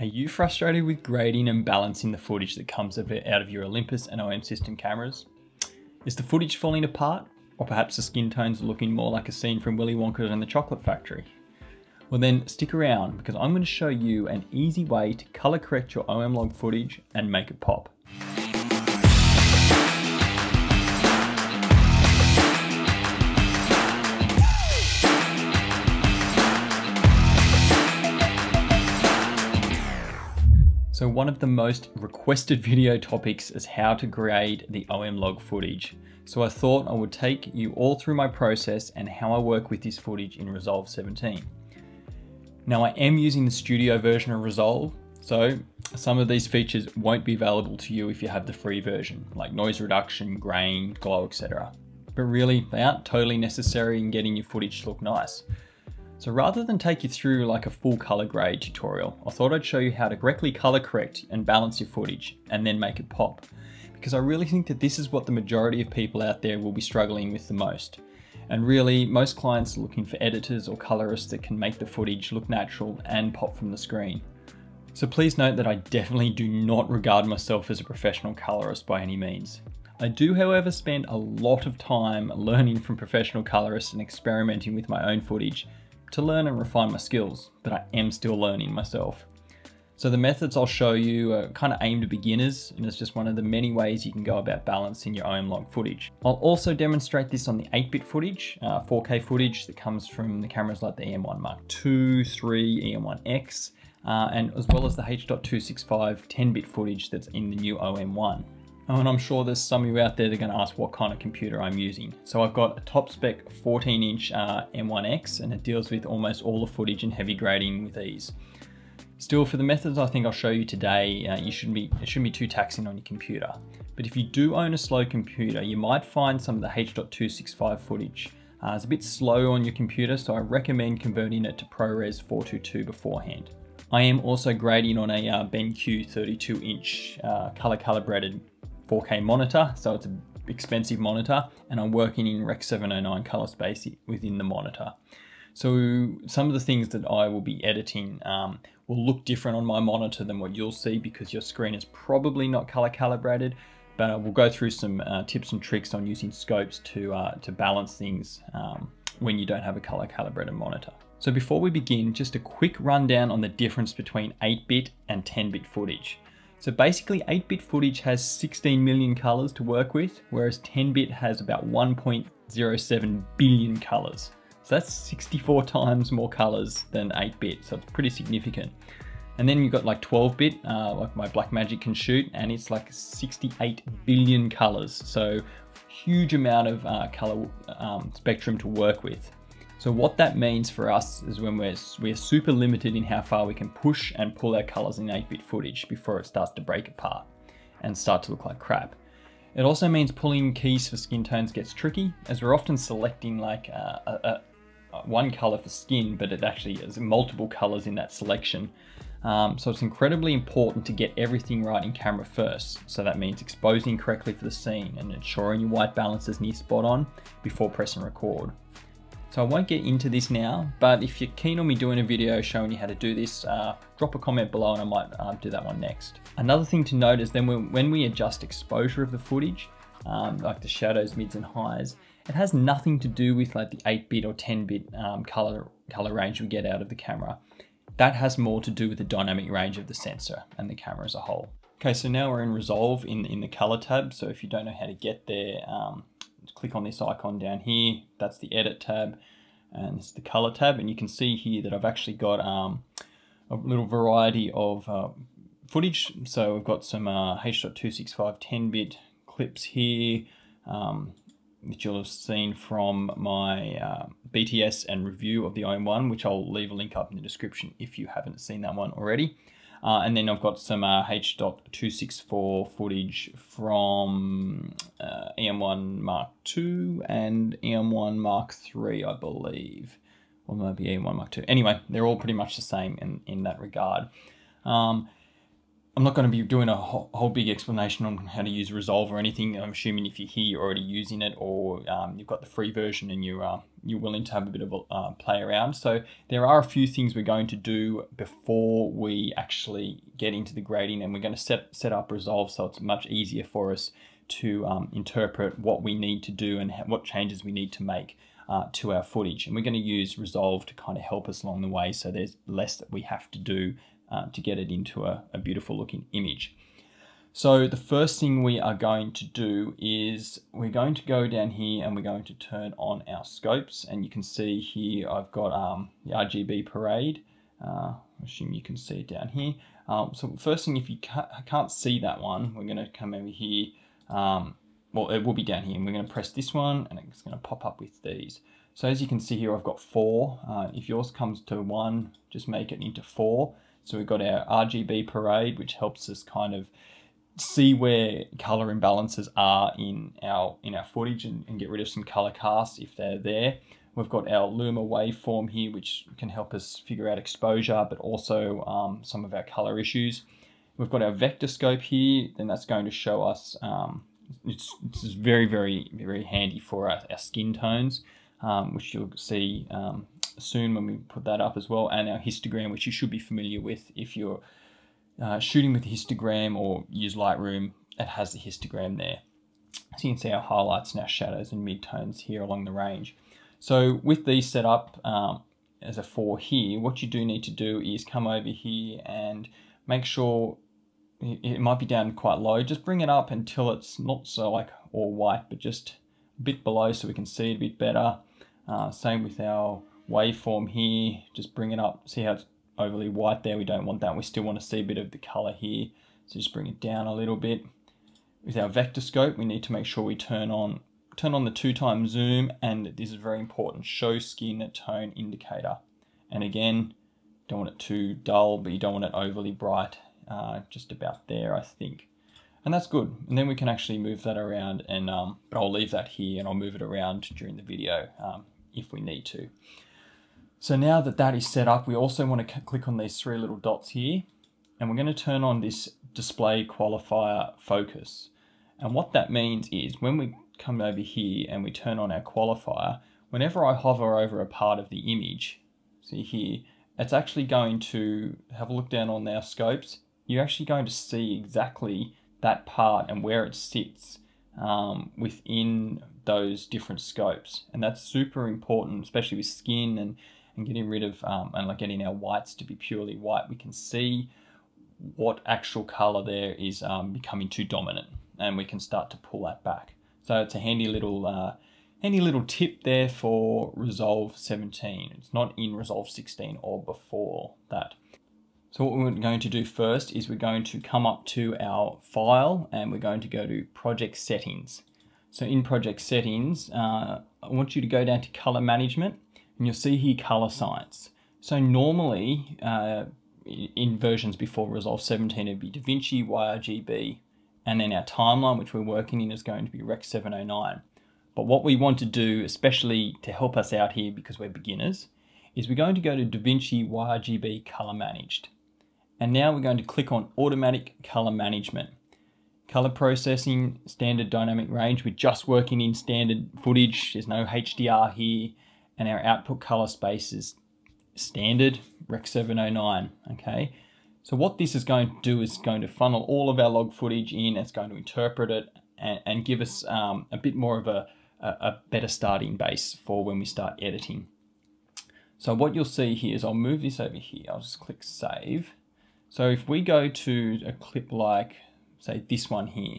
Are you frustrated with grading and balancing the footage that comes out of your Olympus and OM system cameras? Is the footage falling apart? Or perhaps the skin tones are looking more like a scene from Willy Wonka and the Chocolate Factory? Well then stick around because I'm going to show you an easy way to color correct your OM log footage and make it pop. So one of the most requested video topics is how to grade the OM log footage. So I thought I would take you all through my process and how I work with this footage in Resolve 17. Now I am using the studio version of Resolve, so some of these features won't be available to you if you have the free version, like noise reduction, grain, glow, etc. But really, they aren't totally necessary in getting your footage to look nice. So rather than take you through like a full color grade tutorial, I thought I'd show you how to correctly color correct and balance your footage and then make it pop. Because I really think that this is what the majority of people out there will be struggling with the most. And really, most clients are looking for editors or colorists that can make the footage look natural and pop from the screen. So please note that I definitely do not regard myself as a professional colorist by any means. I do, however, spend a lot of time learning from professional colorists and experimenting with my own footage to learn and refine my skills, but I am still learning myself. So the methods I'll show you are kind of aimed at beginners and it's just one of the many ways you can go about balancing your OM log footage. I'll also demonstrate this on the 8-bit footage, uh, 4K footage that comes from the cameras like the EM1 Mark II, 3, EM1X, uh, and as well as the H.265 10-bit footage that's in the new OM1. And I'm sure there's some of you out there that are going to ask what kind of computer I'm using. So I've got a top spec 14 inch uh, M1X and it deals with almost all the footage and heavy grading with ease. Still, for the methods I think I'll show you today, uh, you shouldn't be, it shouldn't be too taxing on your computer. But if you do own a slow computer, you might find some of the H.265 footage uh, is a bit slow on your computer, so I recommend converting it to ProRes 422 beforehand. I am also grading on a uh, BenQ 32 inch uh, color calibrated 4K monitor, so it's an expensive monitor, and I'm working in Rec 709 color space within the monitor. So some of the things that I will be editing um, will look different on my monitor than what you'll see because your screen is probably not color calibrated, but we'll go through some uh, tips and tricks on using scopes to, uh, to balance things um, when you don't have a color calibrated monitor. So before we begin, just a quick rundown on the difference between 8-bit and 10-bit footage. So basically 8-bit footage has 16 million colors to work with, whereas 10-bit has about 1.07 billion colors. So that's 64 times more colors than 8-bit, so it's pretty significant. And then you've got like 12-bit, uh, like my Blackmagic can shoot, and it's like 68 billion colors. So huge amount of uh, color um, spectrum to work with. So what that means for us is when we're, we're super limited in how far we can push and pull our colors in 8-bit footage before it starts to break apart and start to look like crap. It also means pulling keys for skin tones gets tricky as we're often selecting like uh, a, a, one color for skin, but it actually is multiple colors in that selection. Um, so it's incredibly important to get everything right in camera first. So that means exposing correctly for the scene and ensuring your white balance is near spot on before pressing record. So I won't get into this now, but if you're keen on me doing a video showing you how to do this, uh, drop a comment below and I might uh, do that one next. Another thing to note is then when we adjust exposure of the footage, um, like the shadows, mids and highs, it has nothing to do with like the 8-bit or 10-bit um, color, color range we get out of the camera. That has more to do with the dynamic range of the sensor and the camera as a whole. Okay, so now we're in Resolve in, in the color tab. So if you don't know how to get there, um, click on this icon down here. That's the edit tab and it's the color tab. And you can see here that I've actually got um, a little variety of uh, footage. So we've got some uh, H.265 10-bit clips here, um, which you'll have seen from my uh, BTS and review of the OM1, which I'll leave a link up in the description if you haven't seen that one already. Uh, and then I've got some uh, H.264 footage from uh, EM1 Mark II and EM1 Mark III, I believe. Or maybe EM1 Mark II. Anyway, they're all pretty much the same in, in that regard. Um, I'm not going to be doing a whole, big explanation on how to use Resolve or anything. I'm assuming if you're here, you're already using it, or um, you've got the free version and you're uh, you're willing to have a bit of a uh, play around. So there are a few things we're going to do before we actually get into the grading, and we're going to set set up Resolve so it's much easier for us to um, interpret what we need to do and what changes we need to make. Uh, to our footage and we're going to use Resolve to kind of help us along the way so there's less that we have to do uh, to get it into a, a beautiful looking image. So the first thing we are going to do is we're going to go down here and we're going to turn on our scopes and you can see here I've got um, the RGB parade. Uh, I assume you can see it down here. Um, so first thing, if you can't see that one, we're going to come over here. Um, well, it will be down here and we're going to press this one and it's going to pop up with these. So as you can see here, I've got four. Uh, if yours comes to one, just make it into four. So we've got our RGB parade, which helps us kind of see where color imbalances are in our in our footage and, and get rid of some color casts if they're there. We've got our Luma waveform here, which can help us figure out exposure, but also um, some of our color issues. We've got our vector scope here, then that's going to show us, um, it's, it's very, very, very handy for our, our skin tones, um, which you'll see um, soon when we put that up as well, and our histogram, which you should be familiar with if you're uh, shooting with histogram or use Lightroom, it has the histogram there. So you can see our highlights and our shadows and midtones here along the range. So with these set up um, as a 4 here, what you do need to do is come over here and make sure it might be down quite low. Just bring it up until it's not so like all white, but just a bit below so we can see it a bit better. Uh, same with our waveform here, just bring it up, see how it's overly white there, we don't want that, we still want to see a bit of the color here, so just bring it down a little bit. With our vector scope, we need to make sure we turn on turn on the two times zoom, and this is very important, show skin tone indicator. And again, don't want it too dull, but you don't want it overly bright, uh, just about there, I think. And that's good. And then we can actually move that around and um, but I'll leave that here and I'll move it around during the video um, if we need to. So now that that is set up, we also want to click on these three little dots here, and we're going to turn on this display qualifier focus. And what that means is when we come over here and we turn on our qualifier, whenever I hover over a part of the image, see here, it's actually going to have a look down on our scopes. You're actually going to see exactly that part and where it sits um, within those different scopes. And that's super important, especially with skin and and getting rid of um, and like getting our whites to be purely white, we can see what actual color there is um, becoming too dominant and we can start to pull that back. So it's a handy little uh, handy little tip there for Resolve 17. It's not in Resolve 16 or before that. So what we're going to do first is we're going to come up to our file and we're going to go to project settings. So in project settings, uh, I want you to go down to color management and you'll see here color science. So normally uh, in versions before Resolve 17 it'd be DaVinci YRGB and then our timeline which we're working in is going to be Rec 709. But what we want to do, especially to help us out here because we're beginners, is we're going to go to DaVinci YRGB Color Managed. And now we're going to click on Automatic Color Management. Color processing, standard dynamic range. We're just working in standard footage. There's no HDR here and our output color space is standard Rec 709, okay? So what this is going to do is going to funnel all of our log footage in, it's going to interpret it and, and give us um, a bit more of a, a, a better starting base for when we start editing. So what you'll see here is I'll move this over here, I'll just click save. So if we go to a clip like, say this one here,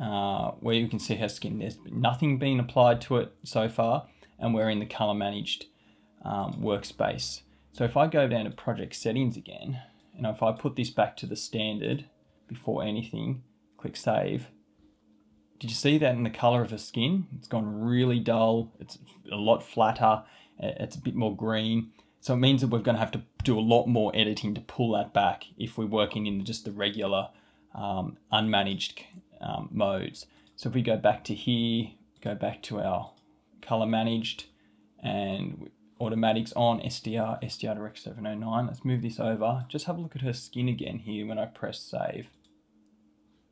uh, where you can see how skin, there's nothing being applied to it so far and we're in the color managed um, workspace. So if I go down to project settings again, and if I put this back to the standard before anything, click save, did you see that in the color of the skin? It's gone really dull, it's a lot flatter, it's a bit more green. So it means that we're going to have to do a lot more editing to pull that back if we're working in just the regular um, unmanaged um, modes. So if we go back to here, go back to our color managed and automatics on, SDR, SDR Rec 709. Let's move this over. Just have a look at her skin again here when I press save.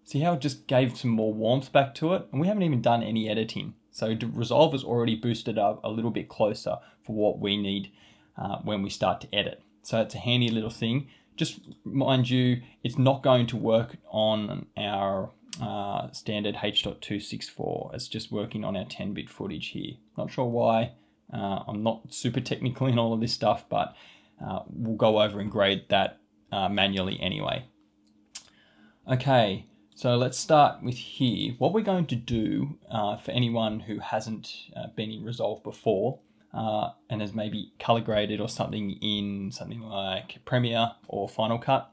See how it just gave some more warmth back to it? And we haven't even done any editing. So Resolve has already boosted up a little bit closer for what we need uh, when we start to edit. So it's a handy little thing. Just mind you, it's not going to work on our uh, standard H.264. It's just working on our 10-bit footage here. Not sure why. Uh, I'm not super technical in all of this stuff, but uh, we'll go over and grade that uh, manually anyway. Okay, so let's start with here. What we're going to do uh, for anyone who hasn't been in Resolve before uh, and has maybe color graded or something in something like Premiere or Final Cut,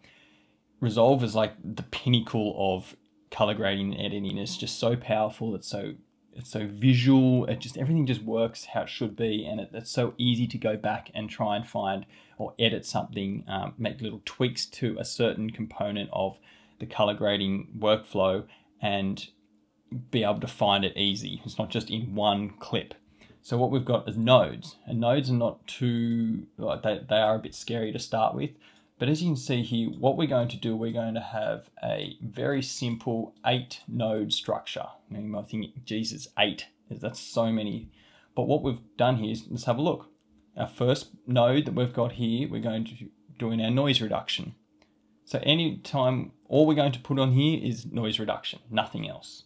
Resolve is like the pinnacle of color grading and editing. It's just so powerful. It's so it's so visual. It just everything just works how it should be, and it, it's so easy to go back and try and find or edit something, um, make little tweaks to a certain component of the color grading workflow and be able to find it easy. It's not just in one clip. So what we've got is nodes, and nodes are not too, they, they are a bit scary to start with. But as you can see here, what we're going to do, we're going to have a very simple eight node structure. Now you might think, Jesus, eight, that's so many. But what we've done here is, let's have a look. Our first node that we've got here, we're going to do in our noise reduction. So anytime, all we're going to put on here is noise reduction, nothing else.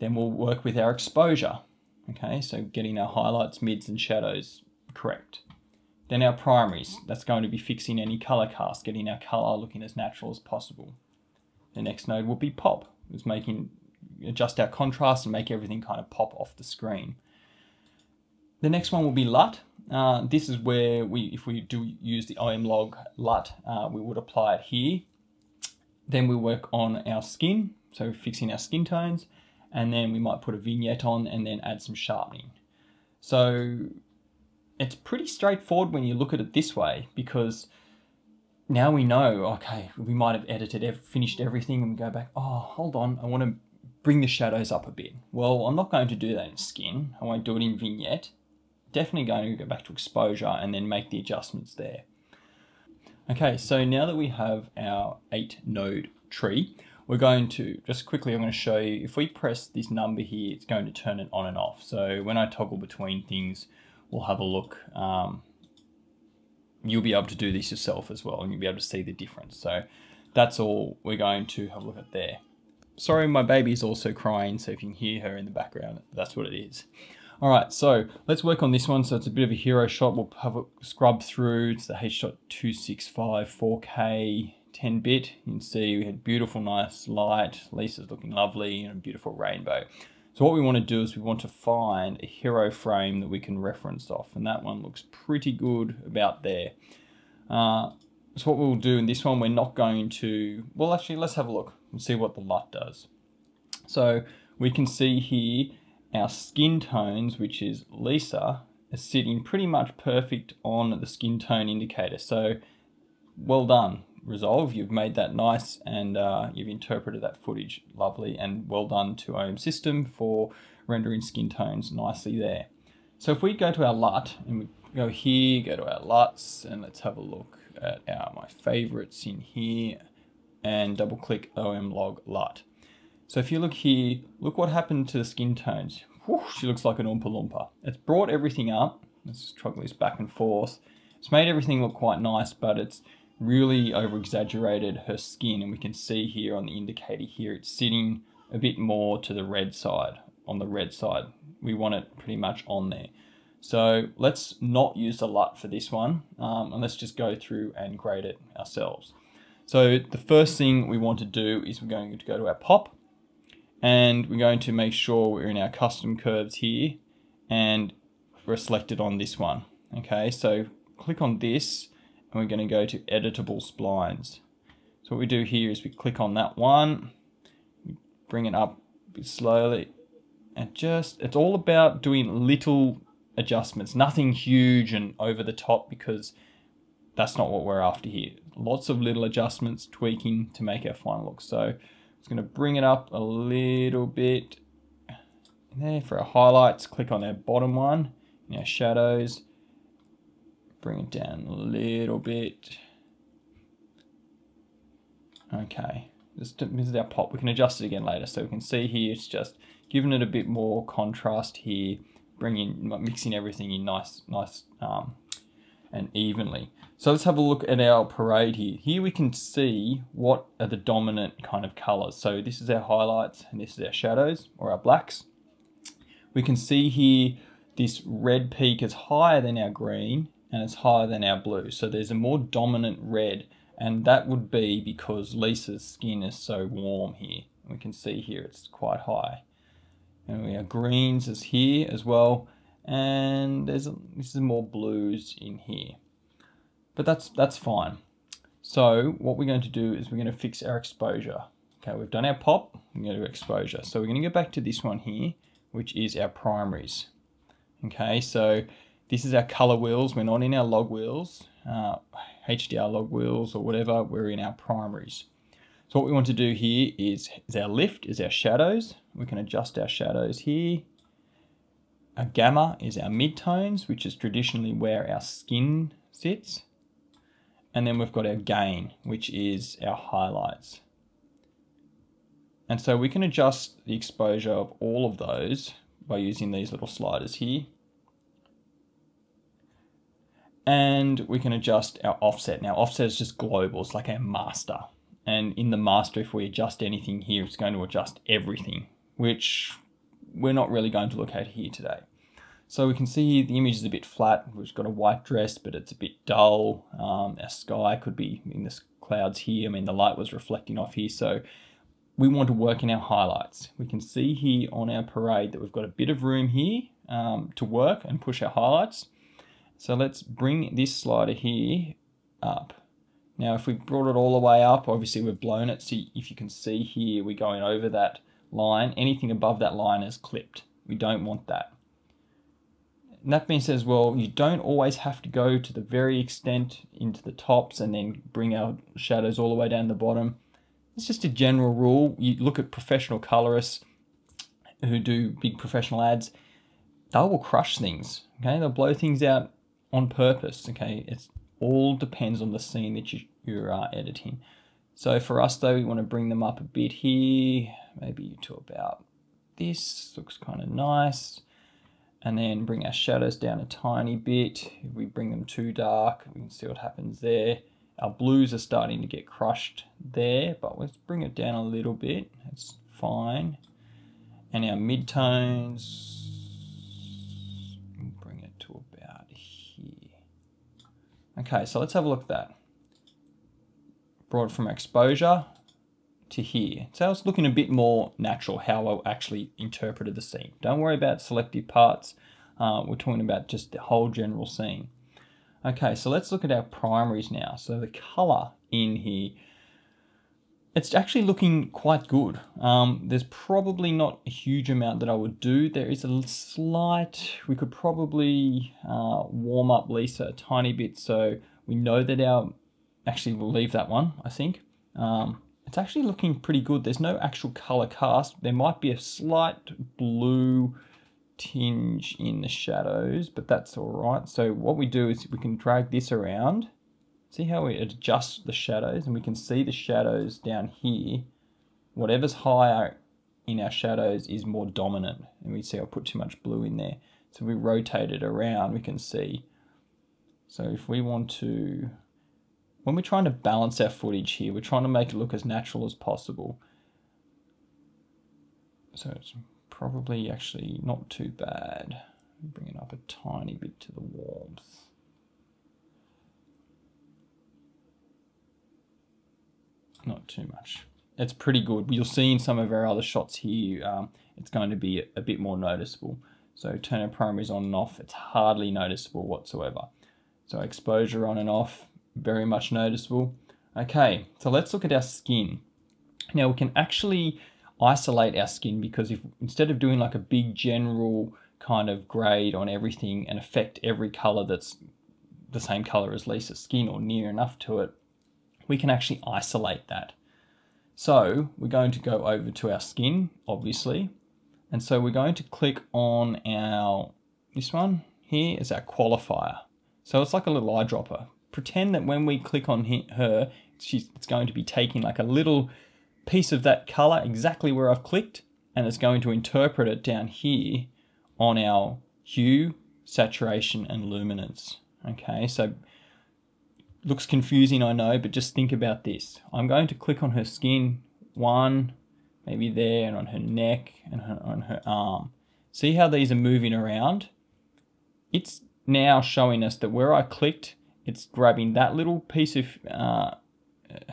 Then we'll work with our exposure. Okay, so getting our highlights, mids and shadows correct. Then our primaries, that's going to be fixing any color cast, getting our color looking as natural as possible. The next node will be pop, is making adjust our contrast and make everything kind of pop off the screen. The next one will be LUT, uh, this is where we, if we do use the OM-Log LUT, uh, we would apply it here. Then we work on our skin, so fixing our skin tones, and then we might put a vignette on and then add some sharpening. So it's pretty straightforward when you look at it this way because now we know, okay, we might have edited, finished everything and we go back, oh, hold on, I want to bring the shadows up a bit. Well, I'm not going to do that in skin. I won't do it in vignette definitely going to go back to exposure and then make the adjustments there. Okay, so now that we have our eight node tree, we're going to, just quickly I'm going to show you, if we press this number here, it's going to turn it on and off. So when I toggle between things, we'll have a look. Um, you'll be able to do this yourself as well, and you'll be able to see the difference. So that's all we're going to have a look at there. Sorry, my baby's also crying, so if you can hear her in the background, that's what it is. All right, so let's work on this one. So it's a bit of a hero shot. We'll have a scrub through. It's the H.265 4K 10-bit. You can see we had beautiful, nice light. Lisa's looking lovely and a beautiful rainbow. So what we want to do is we want to find a hero frame that we can reference off. And that one looks pretty good about there. Uh, so what we'll do in this one, we're not going to... Well, actually, let's have a look and see what the LUT does. So we can see here our skin tones, which is Lisa, is sitting pretty much perfect on the skin tone indicator. So well done, Resolve. You've made that nice and uh, you've interpreted that footage lovely and well done to OM System for rendering skin tones nicely there. So if we go to our LUT and we go here, go to our LUTs and let's have a look at our my favorites in here and double click OM log LUT. So if you look here, look what happened to the skin tones. Whew, she looks like an Oompa Loompa. It's brought everything up. Let's toggle this back and forth. It's made everything look quite nice, but it's really over exaggerated her skin. And we can see here on the indicator here, it's sitting a bit more to the red side, on the red side. We want it pretty much on there. So let's not use the LUT for this one, um, and let's just go through and grade it ourselves. So the first thing we want to do is we're going to go to our pop, and we're going to make sure we're in our custom curves here and we're selected on this one. Okay, so click on this and we're going to go to editable splines. So what we do here is we click on that one, bring it up slowly and just, it's all about doing little adjustments, nothing huge and over the top because that's not what we're after here. Lots of little adjustments, tweaking to make our final look. So it's going to bring it up a little bit And there for our highlights. Click on our bottom one, our shadows, bring it down a little bit. Okay, this, this is our pop. We can adjust it again later. So we can see here, it's just giving it a bit more contrast here, bringing, mixing everything in nice, nice um, and evenly. So let's have a look at our parade here. Here we can see what are the dominant kind of colors. So this is our highlights and this is our shadows or our blacks. We can see here this red peak is higher than our green and it's higher than our blue. So there's a more dominant red and that would be because Lisa's skin is so warm here. We can see here it's quite high. And we have greens is here as well and there's this is more blues in here. But that's that's fine. So what we're going to do is we're going to fix our exposure. Okay, we've done our pop, we're going to do exposure. So we're going to go back to this one here, which is our primaries. Okay, so this is our color wheels. We're not in our log wheels, uh, HDR log wheels or whatever. We're in our primaries. So what we want to do here is, is our lift, is our shadows. We can adjust our shadows here. Our gamma is our midtones, which is traditionally where our skin sits. And then we've got our gain, which is our highlights. And so we can adjust the exposure of all of those by using these little sliders here. And we can adjust our offset. Now offset is just global, it's like our master. And in the master, if we adjust anything here, it's going to adjust everything, which we're not really going to look at here today. So we can see the image is a bit flat. We've got a white dress, but it's a bit dull. Um, our sky could be in the clouds here. I mean, the light was reflecting off here. So we want to work in our highlights. We can see here on our parade that we've got a bit of room here um, to work and push our highlights. So let's bring this slider here up. Now, if we brought it all the way up, obviously we've blown it. So if you can see here, we're going over that line. Anything above that line is clipped. We don't want that. And that being said well, you don't always have to go to the very extent into the tops and then bring our shadows all the way down the bottom. It's just a general rule. You look at professional colorists who do big professional ads, they will crush things. Okay, they'll blow things out on purpose. Okay, it all depends on the scene that you, you're uh, editing. So for us though, we want to bring them up a bit here, maybe to about this. Looks kind of nice and then bring our shadows down a tiny bit. If we bring them too dark, we can see what happens there. Our blues are starting to get crushed there, but let's bring it down a little bit. It's fine. And our midtones, bring it to about here. Okay, so let's have a look at that. Brought from exposure to here. So it's looking a bit more natural how I actually interpreted the scene. Don't worry about selective parts. Uh, we're talking about just the whole general scene. Okay, so let's look at our primaries now. So the color in here, it's actually looking quite good. Um, there's probably not a huge amount that I would do. There is a slight, we could probably uh, warm up Lisa a tiny bit so we know that our, actually we'll leave that one, I think. Um, it's actually looking pretty good. There's no actual color cast. There might be a slight blue tinge in the shadows, but that's all right. So what we do is we can drag this around. See how we adjust the shadows and we can see the shadows down here. Whatever's higher in our shadows is more dominant. And we see I put too much blue in there. So we rotate it around, we can see. So if we want to when we're trying to balance our footage here, we're trying to make it look as natural as possible. So it's probably actually not too bad. Bring it up a tiny bit to the warmth. Not too much. It's pretty good. You'll see in some of our other shots here, um, it's going to be a, bit more noticeable. So turn our primaries on and off, it's hardly noticeable whatsoever. So exposure on and off, very much noticeable. Okay, so let's look at our skin. Now we can actually isolate our skin because if instead of doing like a big general kind of grade on everything and affect every color that's the same color as Lisa's skin or near enough to it, we can actually isolate that. So we're going to go over to our skin, obviously. And so we're going to click on our, this one here is our qualifier. So it's like a little eyedropper. Pretend that when we click on her, she's, it's going to be taking like a little piece of that color exactly where I've clicked and it's going to interpret it down here on our hue, saturation and luminance. Okay, so looks confusing, I know, but just think about this. I'm going to click on her skin, one, maybe there, and on her neck, and her, on her arm. See how these are moving around? It's now showing us that where I clicked, it's grabbing that little piece of uh,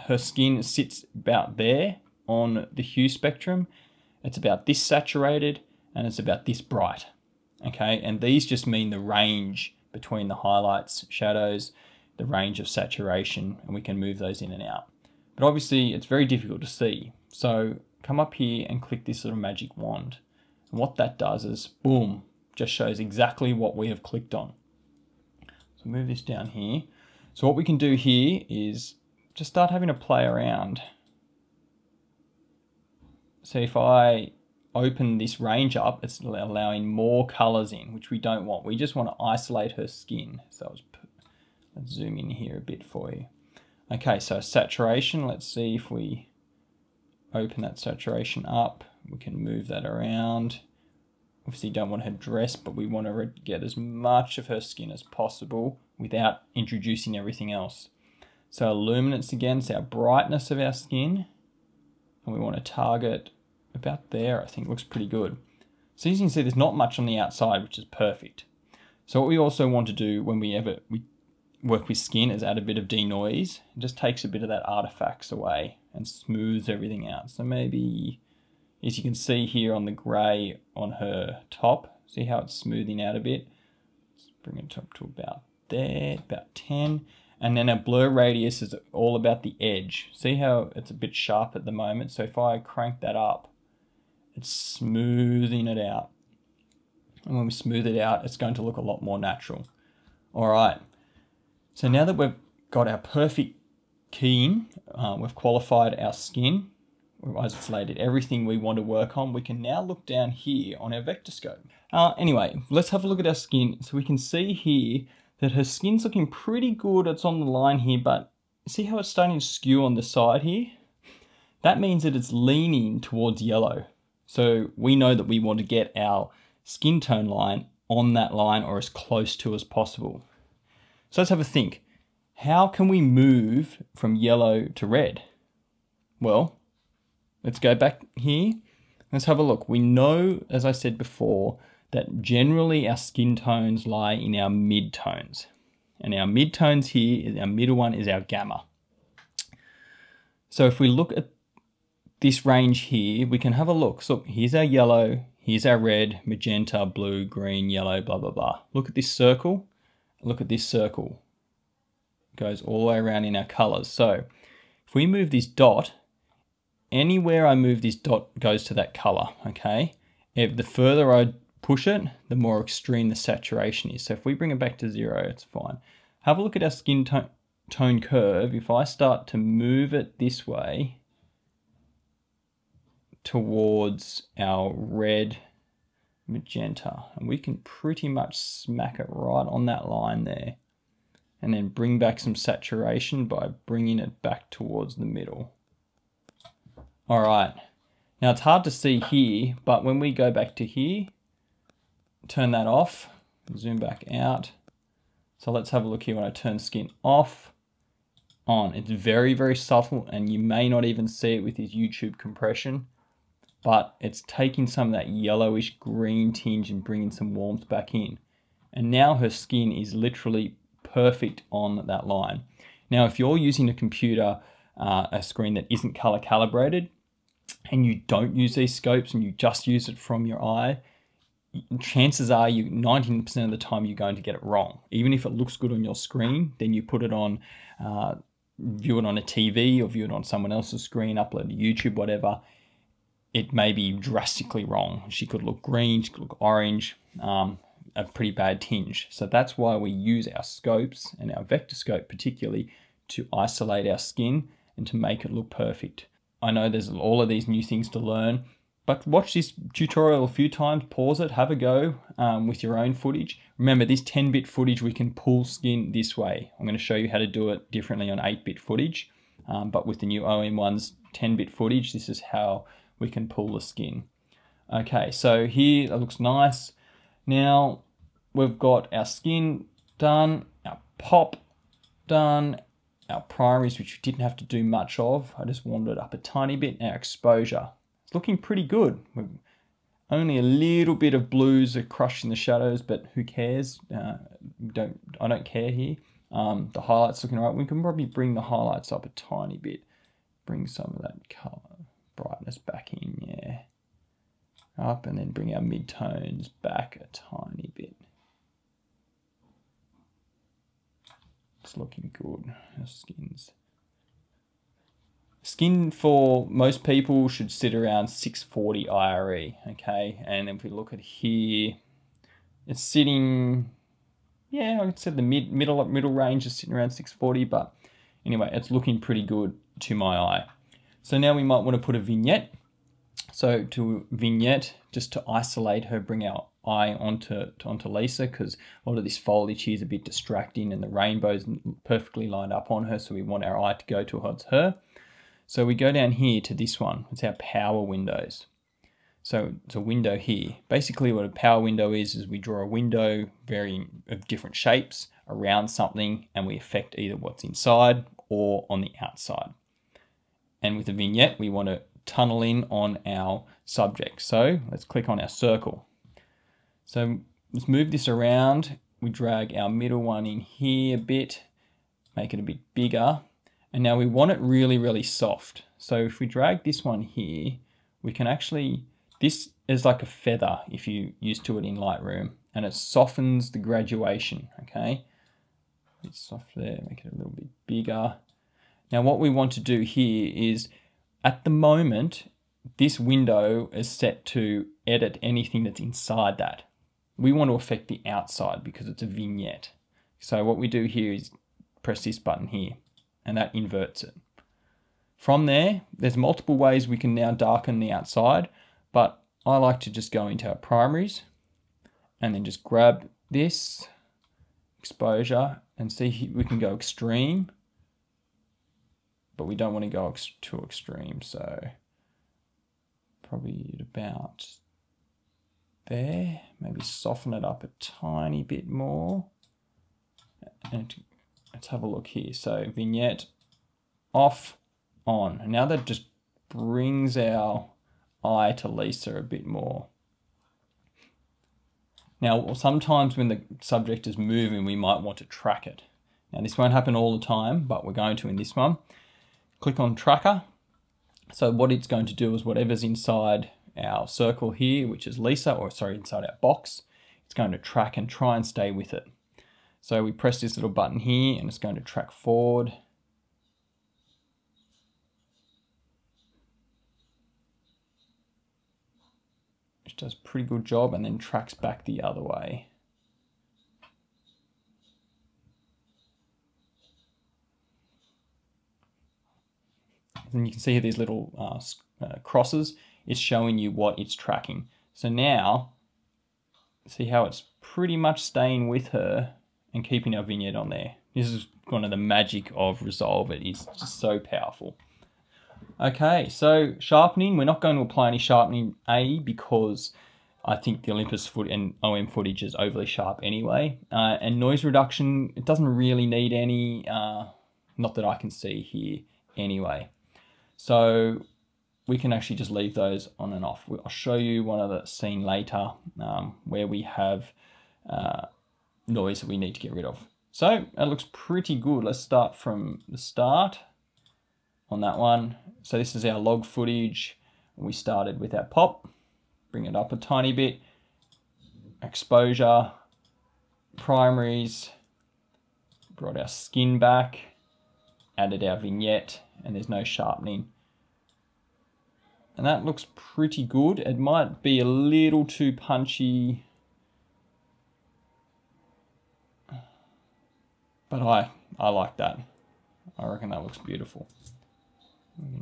her skin sits about there on the hue spectrum. It's about this saturated and it's about this bright. Okay, and these just mean the range between the highlights, shadows, the range of saturation, and we can move those in and out. But obviously it's very difficult to see. So come up here and click this little magic wand. And what that does is, boom, just shows exactly what we have clicked on. So move this down here. So what we can do here is just start having a play around. So if I open this range up, it's allowing more colors in, which we don't want. We just want to isolate her skin. So let's, let's zoom in here a bit for you. Okay, so saturation, let's see if we open that saturation up. We can move that around. Obviously don't want her dress, but we want to get as much of her skin as possible without introducing everything else. So luminance again is our brightness of our skin. And we want to target about there, I think looks pretty good. So as you can see, there's not much on the outside, which is perfect. So what we also want to do when we ever we work with skin is add a bit of denoise. It just takes a bit of that artifacts away and smooths everything out. So maybe, as you can see here on the grey on her top, see how it's smoothing out a bit? Let's bring it up to about there, about 10. And then our blur radius is all about the edge. See how it's a bit sharp at the moment? So if I crank that up, it's smoothing it out. And when we smooth it out, it's going to look a lot more natural. All right. So now that we've got our perfect key, uh, we've qualified our skin, we've isolated everything we want to work on, we can now look down here on our vector scope. Uh, anyway, let's have a look at our skin. So we can see here that her skin's looking pretty good. It's on the line here, but see how it's starting to skew on the side here? That means that it's leaning towards yellow. So we know that we want to get our skin tone line on that line or as close to as possible. So let's have a think. How can we move from yellow to red? Well, let's go back here. Let's have a look. We know, as I said before, that generally our skin tones lie in our mid tones. And our mid tones here, our middle one is our gamma. So if we look at this range here, we can have a look. So here's our yellow, here's our red, magenta, blue, green, yellow, blah, blah, blah. Look at this circle. Look at this circle. It goes all the way around in our colors. So if we move this dot, anywhere I move this dot goes to that color, okay? If the further I push it, the more extreme the saturation is. So if we bring it back to zero, it's fine. Have a look at our skin tone, tone curve. If I start to move it this way towards our red magenta, and we can pretty much smack it right on that line there. And then bring back some saturation by bringing it back towards the middle. All right. Now it's hard to see here, but when we go back to here, turn that off, zoom back out. So let's have a look here when I turn skin off, on. It's very, very subtle and you may not even see it with this YouTube compression, but it's taking some of that yellowish green tinge and bringing some warmth back in. And now her skin is literally perfect on that line. Now, if you're using a computer, uh, a screen that isn't color calibrated, and you don't use these scopes and you just use it from your eye, chances are you 19% of the time you're going to get it wrong. Even if it looks good on your screen, then you put it on, uh, view it on a TV or view it on someone else's screen, upload to YouTube, whatever. It may be drastically wrong. She could look green, she could look orange, um, a pretty bad tinge. So that's why we use our scopes and our vector scope particularly to isolate our skin and to make it look perfect. I know there's all of these new things to learn but watch this tutorial a few times, pause it, have a go um, with your own footage. Remember, this 10-bit footage, we can pull skin this way. I'm going to show you how to do it differently on 8-bit footage, um, but with the new OM1's 10-bit footage, this is how we can pull the skin. Okay, so here that looks nice. Now we've got our skin done, our pop done, our primaries, which we didn't have to do much of. I just wanted up a tiny bit, our exposure. It's looking pretty good. Only a little bit of blues are crushed in the shadows, but who cares? Uh, don't I don't care here. Um, the highlights looking right. We can probably bring the highlights up a tiny bit. Bring some of that color brightness back in, yeah. Up and then bring our mid-tones back a tiny bit. It's looking good. Our skins. Skin for most people should sit around 640 IRE, okay? And if we look at here, it's sitting, yeah, I would say the mid middle middle range is sitting around 640, but anyway, it's looking pretty good to my eye. So now we might want to put a vignette. So to vignette, just to isolate her, bring our eye onto onto Lisa because a lot of this foliage here is a bit distracting and the rainbow's perfectly lined up on her, so we want our eye to go towards her. So we go down here to this one. It's our power windows. So it's a window here. Basically what a power window is, is we draw a window varying of different shapes around something and we affect either what's inside or on the outside. And with a vignette, we want to tunnel in on our subject. So let's click on our circle. So let's move this around. We drag our middle one in here a bit, make it a bit bigger. And now we want it really, really soft. So if we drag this one here, we can actually, this is like a feather if you used to it in Lightroom and it softens the graduation, okay? It's soft there, make it a little bit bigger. Now what we want to do here is, at the moment, this window is set to edit anything that's inside that. We want to affect the outside because it's a vignette. So what we do here is press this button here and that inverts it. From there, there's multiple ways we can now darken the outside, but I like to just go into our primaries and then just grab this exposure and see we can go extreme, but we don't want to go too extreme. So probably about there, maybe soften it up a tiny bit more and let's have a look here. So vignette off, on. And now that just brings our eye to Lisa a bit more. Now, sometimes when the subject is moving, we might want to track it. Now, this won't happen all the time, but we're going to in this one. Click on tracker. So what it's going to do is whatever's inside our circle here, which is Lisa, or sorry, inside our box, it's going to track and try and stay with it. So we press this little button here and it's going to track forward. Which does a pretty good job and then tracks back the other way. And you can see these little uh, uh, crosses. It's showing you what it's tracking. So now, see how it's pretty much staying with her and keeping our vignette on there. This is one of the magic of Resolve. It is just so powerful. Okay, so sharpening. We're not going to apply any sharpening A because I think the Olympus foot and OM footage is overly sharp anyway. Uh, and noise reduction, it doesn't really need any, uh, not that I can see here anyway. So we can actually just leave those on and off. I'll show you one of the scene later um, where we have uh, noise that we need to get rid of. So that looks pretty good. Let's start from the start on that one. So this is our log footage. We started with our pop, bring it up a tiny bit, exposure, primaries, brought our skin back, added our vignette, and there's no sharpening. And that looks pretty good. It might be a little too punchy But I, I like that. I reckon that looks beautiful.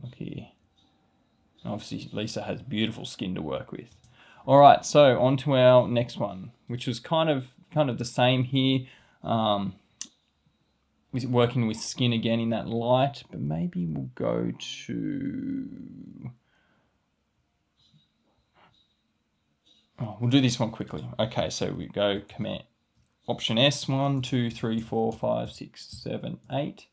Look here. Obviously, Lisa has beautiful skin to work with. All right, so on to our next one, which was kind of kind of the same here. Um, working with skin again in that light, but maybe we'll go to. Oh, we'll do this one quickly. Okay, so we go command option S one, two, three, four, five, six, seven, eight.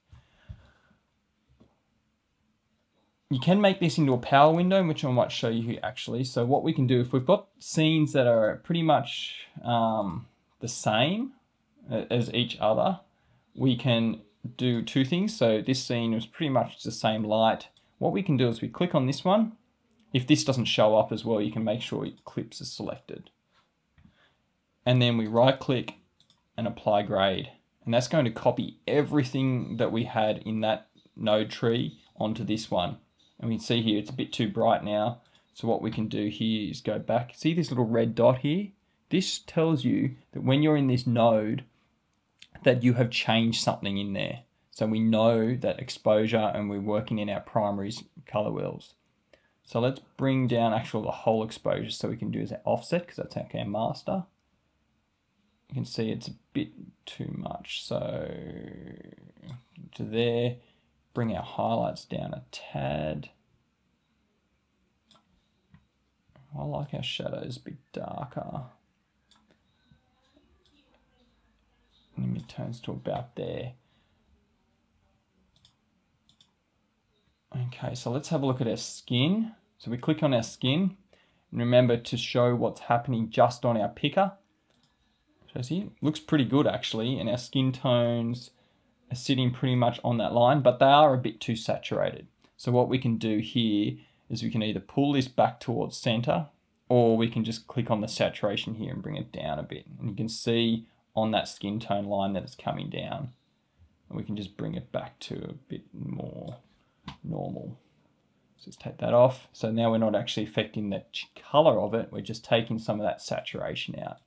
You can make this into a power window, which I might show you actually. So what we can do if we've got scenes that are pretty much um, the same as each other, we can do two things. So this scene was pretty much the same light. What we can do is we click on this one. If this doesn't show up as well, you can make sure clips is selected. And then we right click and apply grade. And that's going to copy everything that we had in that node tree onto this one. And we can see here, it's a bit too bright now. So what we can do here is go back. See this little red dot here? This tells you that when you're in this node, that you have changed something in there. So we know that exposure and we're working in our primaries color wheels. So let's bring down actual the whole exposure so we can do that offset because that's our master. You can see it's a bit too much. So to there, bring our highlights down a tad. I like our shadows a bit darker. And the midtones to about there. Okay, so let's have a look at our skin. So we click on our skin. And remember to show what's happening just on our picker. So see, looks pretty good actually. And our skin tones are sitting pretty much on that line, but they are a bit too saturated. So what we can do here is we can either pull this back towards center or we can just click on the saturation here and bring it down a bit. And you can see on that skin tone line that it's coming down. And we can just bring it back to a bit more normal. So let's take that off. So now we're not actually affecting the color of it, we're just taking some of that saturation out.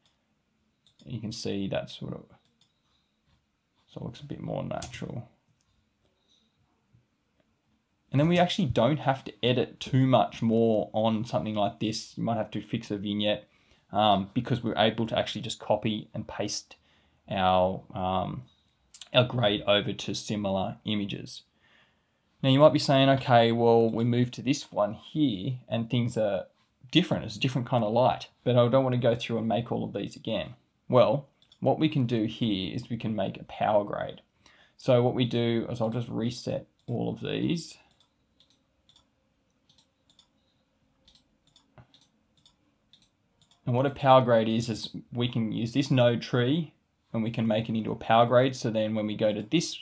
And you can see that sort of, so it looks a bit more natural. And then we actually don't have to edit too much more on something like this. You might have to fix a vignette um, because we're able to actually just copy and paste our, um, our grade over to similar images. Now you might be saying, okay, well, we move to this one here and things are different. It's a different kind of light, but I don't want to go through and make all of these again. Well, what we can do here is we can make a power grade. So what we do is I'll just reset all of these And what a power grade is, is we can use this node tree and we can make it into a power grade. So then when we go to this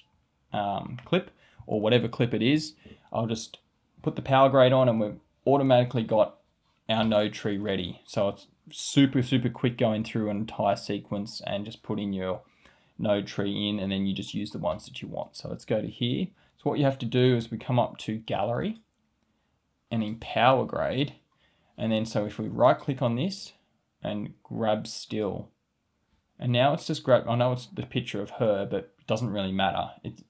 um, clip or whatever clip it is, I'll just put the power grade on and we've automatically got our node tree ready. So it's super, super quick going through an entire sequence and just putting your node tree in and then you just use the ones that you want. So let's go to here. So what you have to do is we come up to gallery and in power grade. And then so if we right click on this and grab still. And now it's just grab, I know it's the picture of her, but it doesn't really matter. It's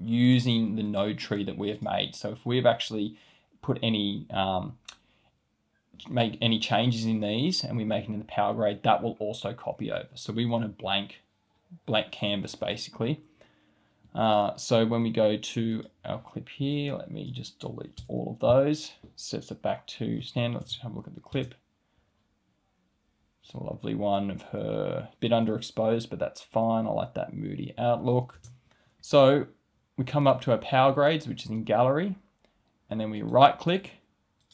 using the node tree that we have made. So if we've actually put any, um, make any changes in these and we make it in the power grade, that will also copy over. So we want a blank, blank canvas basically. Uh, so when we go to our clip here, let me just delete all of those, sets it back to standard. Let's have a look at the clip. It's a lovely one of her, a bit underexposed, but that's fine. I like that moody outlook. So we come up to our power grades, which is in gallery, and then we right click,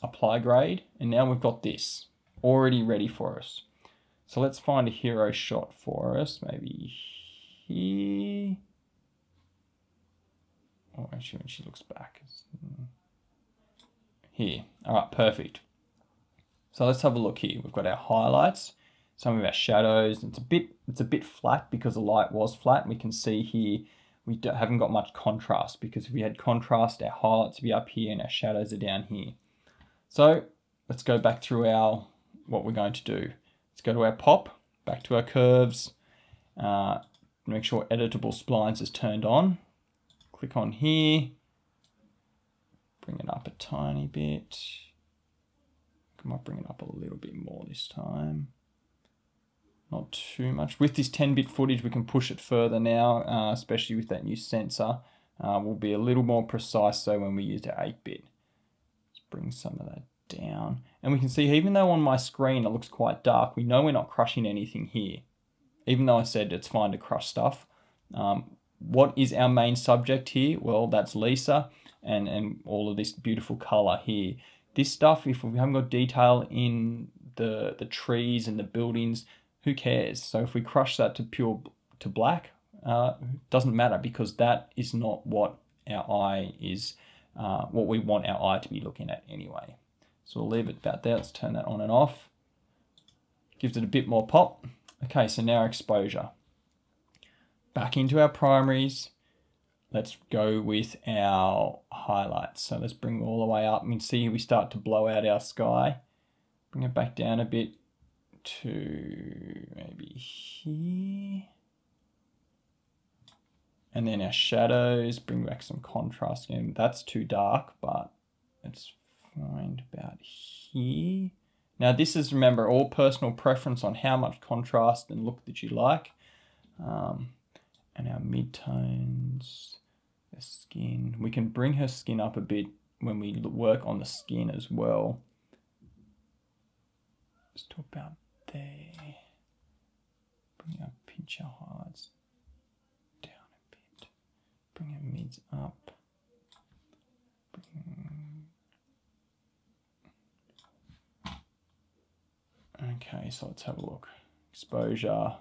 apply grade, and now we've got this already ready for us. So let's find a hero shot for us, maybe here. Oh, actually, when she looks back. Hmm, here. All right, perfect. So let's have a look here. We've got our highlights some of our shadows. It's a bit it's a bit flat because the light was flat. We can see here we haven't got much contrast because if we had contrast, our highlights would be up here and our shadows are down here. So let's go back through our what we're going to do. Let's go to our pop, back to our curves, uh, make sure editable splines is turned on. Click on here, bring it up a tiny bit. I might bring it up a little bit more this time. Not too much. With this 10-bit footage, we can push it further now, uh, especially with that new sensor. Uh, we'll be a little more precise so when we use the 8-bit. Let's bring some of that down. And we can see even though on my screen it looks quite dark, we know we're not crushing anything here. Even though I said it's fine to crush stuff. Um, what is our main subject here? Well, that's Lisa and, and all of this beautiful color here. This stuff, if we haven't got detail in the, the trees and the buildings, who cares? So if we crush that to pure to black, uh, doesn't matter because that is not what our eye is, uh, what we want our eye to be looking at anyway. So we'll leave it about there. Let's turn that on and off. Gives it a bit more pop. Okay, so now exposure. Back into our primaries. Let's go with our highlights. So let's bring all the way up. Can see we start to blow out our sky. Bring it back down a bit to maybe here. And then our shadows, bring back some contrast again. That's too dark, but let's find about here. Now this is, remember, all personal preference on how much contrast and look that you like. Um, and our midtones, the skin. We can bring her skin up a bit when we work on the skin as well. Just talk about there. Bring our pincher highlights down a bit. Bring our mids up. Bring... Okay, so let's have a look. Exposure.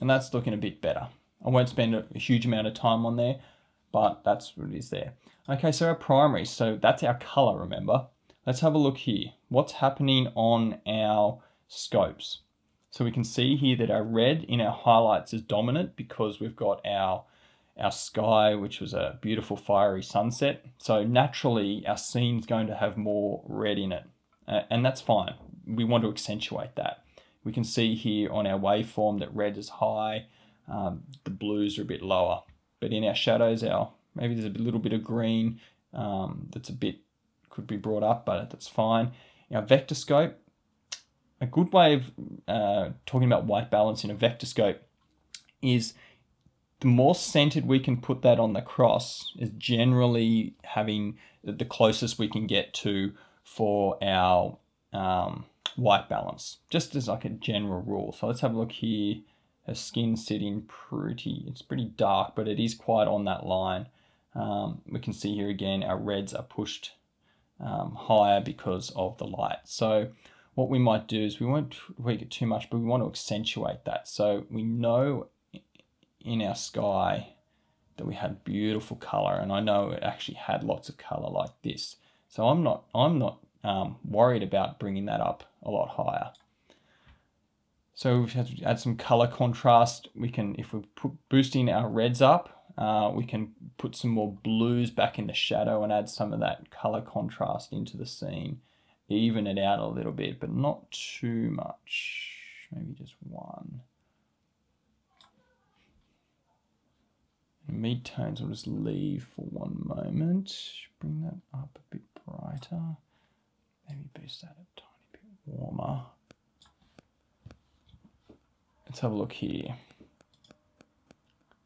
And that's looking a bit better. I won't spend a huge amount of time on there, but that's what it is there. Okay, so our primary, so that's our color, remember? Let's have a look here. What's happening on our scopes. So we can see here that our red in our highlights is dominant because we've got our, our sky, which was a beautiful fiery sunset. So naturally our scene's going to have more red in it. Uh, and that's fine. We want to accentuate that. We can see here on our waveform that red is high, um, the blues are a bit lower. But in our shadows, our maybe there's a little bit of green um, that's a bit, could be brought up, but that's fine. Our vector scope, a good way of uh, talking about white balance in a vector scope is the more centered we can put that on the cross is generally having the closest we can get to for our um, white balance, just as like a general rule. So let's have a look here. Her skin sitting pretty, it's pretty dark, but it is quite on that line. Um, we can see here again, our reds are pushed um, higher because of the light. So what we might do is we won't tweak it too much, but we want to accentuate that. So we know in our sky that we had beautiful color, and I know it actually had lots of color like this. So I'm not I'm not um, worried about bringing that up a lot higher. So we have to add some color contrast. We can, if we put boosting our reds up, uh, we can put some more blues back in the shadow and add some of that color contrast into the scene even it out a little bit, but not too much. Maybe just one. Midtones, I'll just leave for one moment. Bring that up a bit brighter. Maybe boost that a tiny bit warmer. Let's have a look here.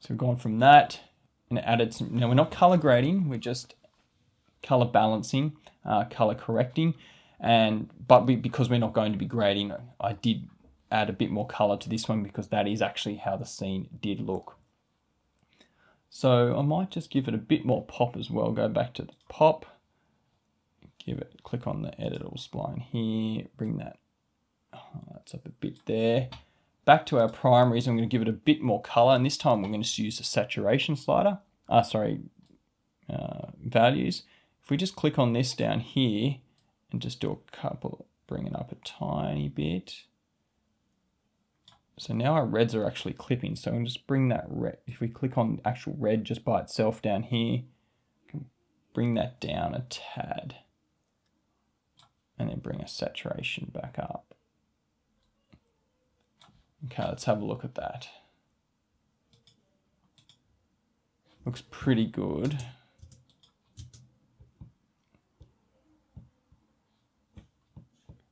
So we've gone from that and added some, now we're not color grading, we're just color balancing, uh, color correcting and but we, because we're not going to be grading, I did add a bit more color to this one because that is actually how the scene did look. So I might just give it a bit more pop as well. Go back to the pop, give it, click on the editable spline here, bring that, oh, that's up a bit there. Back to our primaries, I'm going to give it a bit more color, and this time we're going to use the saturation slider, uh, sorry, uh, values. If we just click on this down here, and just do a couple, bring it up a tiny bit. So now our reds are actually clipping. So I'm just bring that red, if we click on actual red just by itself down here, bring that down a tad. And then bring a saturation back up. Okay, let's have a look at that. Looks pretty good.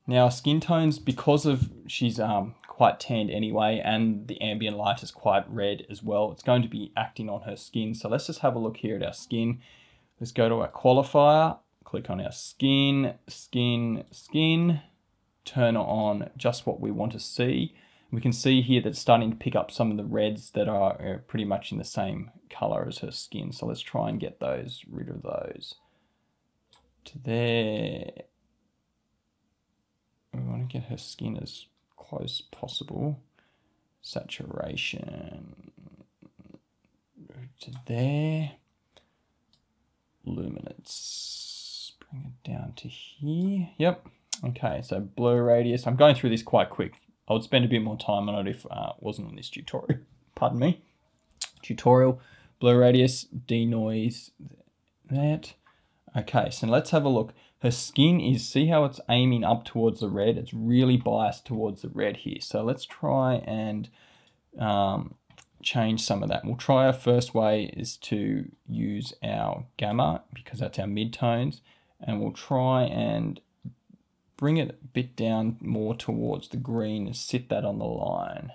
Now skin tones, because of she's um, quite tanned anyway, and the ambient light is quite red as well, it's going to be acting on her skin. So let's just have a look here at our skin. Let's go to our qualifier, click on our skin, skin, skin, turn on just what we want to see. We can see here that it's starting to pick up some of the reds that are pretty much in the same color as her skin. So let's try and get those, rid of those. To there. We want to get her skin as close possible. Saturation. To there. Luminance. Bring it down to here. Yep. Okay, so blur radius. I'm going through this quite quick. I would spend a bit more time on it if uh, wasn't on this tutorial. Pardon me. Tutorial, blur radius, denoise, that. Okay, so let's have a look. Her skin is, see how it's aiming up towards the red? It's really biased towards the red here. So let's try and um, change some of that. We'll try our first way is to use our gamma because that's our midtones. And we'll try and bring it a bit down more towards the green and sit that on the line.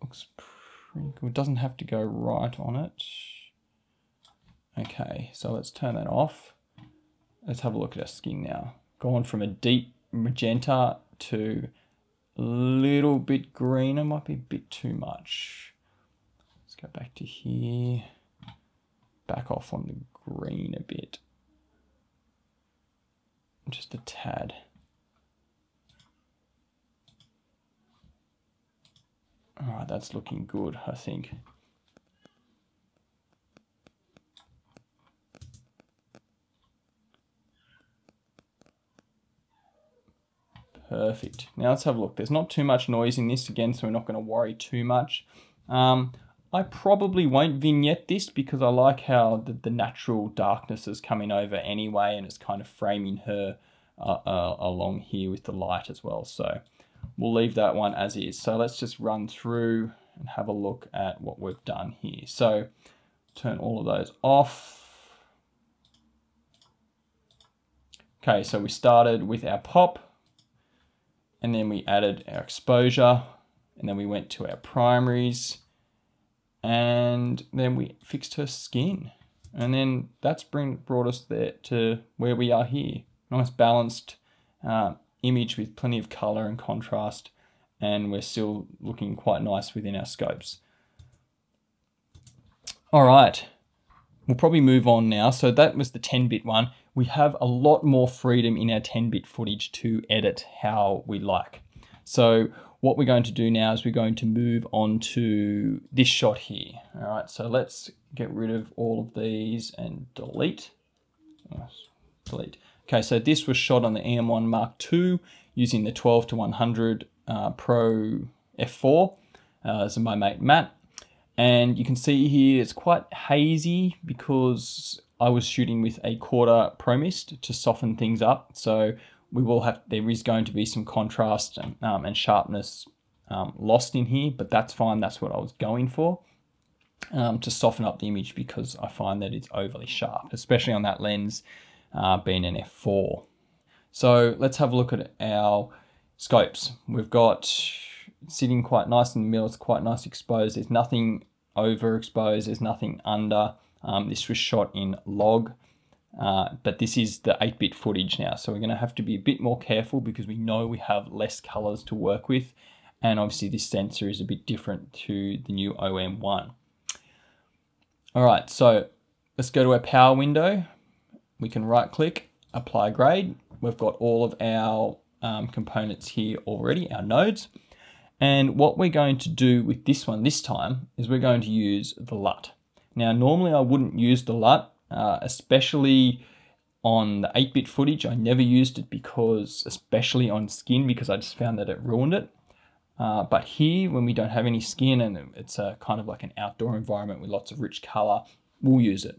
Looks pretty good. It doesn't have to go right on it. Okay, so let's turn that off. Let's have a look at our skin now. Going from a deep magenta to a little bit greener, might be a bit too much. Let's go back to here. Back off on the green a bit just a tad. All right, that's looking good, I think. Perfect. Now let's have a look. There's not too much noise in this again, so we're not going to worry too much. Um, I probably won't vignette this because I like how the, the natural darkness is coming over anyway and it's kind of framing her uh, uh, along here with the light as well. So we'll leave that one as is. So let's just run through and have a look at what we've done here. So turn all of those off. Okay, so we started with our pop and then we added our exposure and then we went to our primaries and then we fixed her skin. And then that's bring, brought us there to where we are here. Nice balanced uh, image with plenty of color and contrast, and we're still looking quite nice within our scopes. All right, we'll probably move on now. So that was the 10-bit one. We have a lot more freedom in our 10-bit footage to edit how we like. So what we're going to do now is we're going to move on to this shot here. All right, so let's get rid of all of these and delete. delete. Okay, so this was shot on the EM1 Mark II using the 12 to 100 uh, Pro F4 uh, is my mate Matt. And you can see here it's quite hazy because I was shooting with a quarter Pro Mist to soften things up. So we will have, there is going to be some contrast and, um, and sharpness um, lost in here, but that's fine. That's what I was going for. Um, to soften up the image because I find that it's overly sharp, especially on that lens uh, being an f4. So let's have a look at our scopes. We've got sitting quite nice in the middle, it's quite nice exposed. There's nothing overexposed, there's nothing under. Um, this was shot in log. Uh, but this is the 8-bit footage now, so we're going to have to be a bit more careful because we know we have less colors to work with, and obviously this sensor is a bit different to the new OM1. All right, so let's go to our power window. We can right click, apply grade. We've got all of our um, components here already, our nodes. And what we're going to do with this one this time is we're going to use the LUT. Now, normally I wouldn't use the LUT uh, especially on the 8-bit footage. I never used it because, especially on skin, because I just found that it ruined it. Uh, but here, when we don't have any skin and it's a kind of like an outdoor environment with lots of rich color, we'll use it.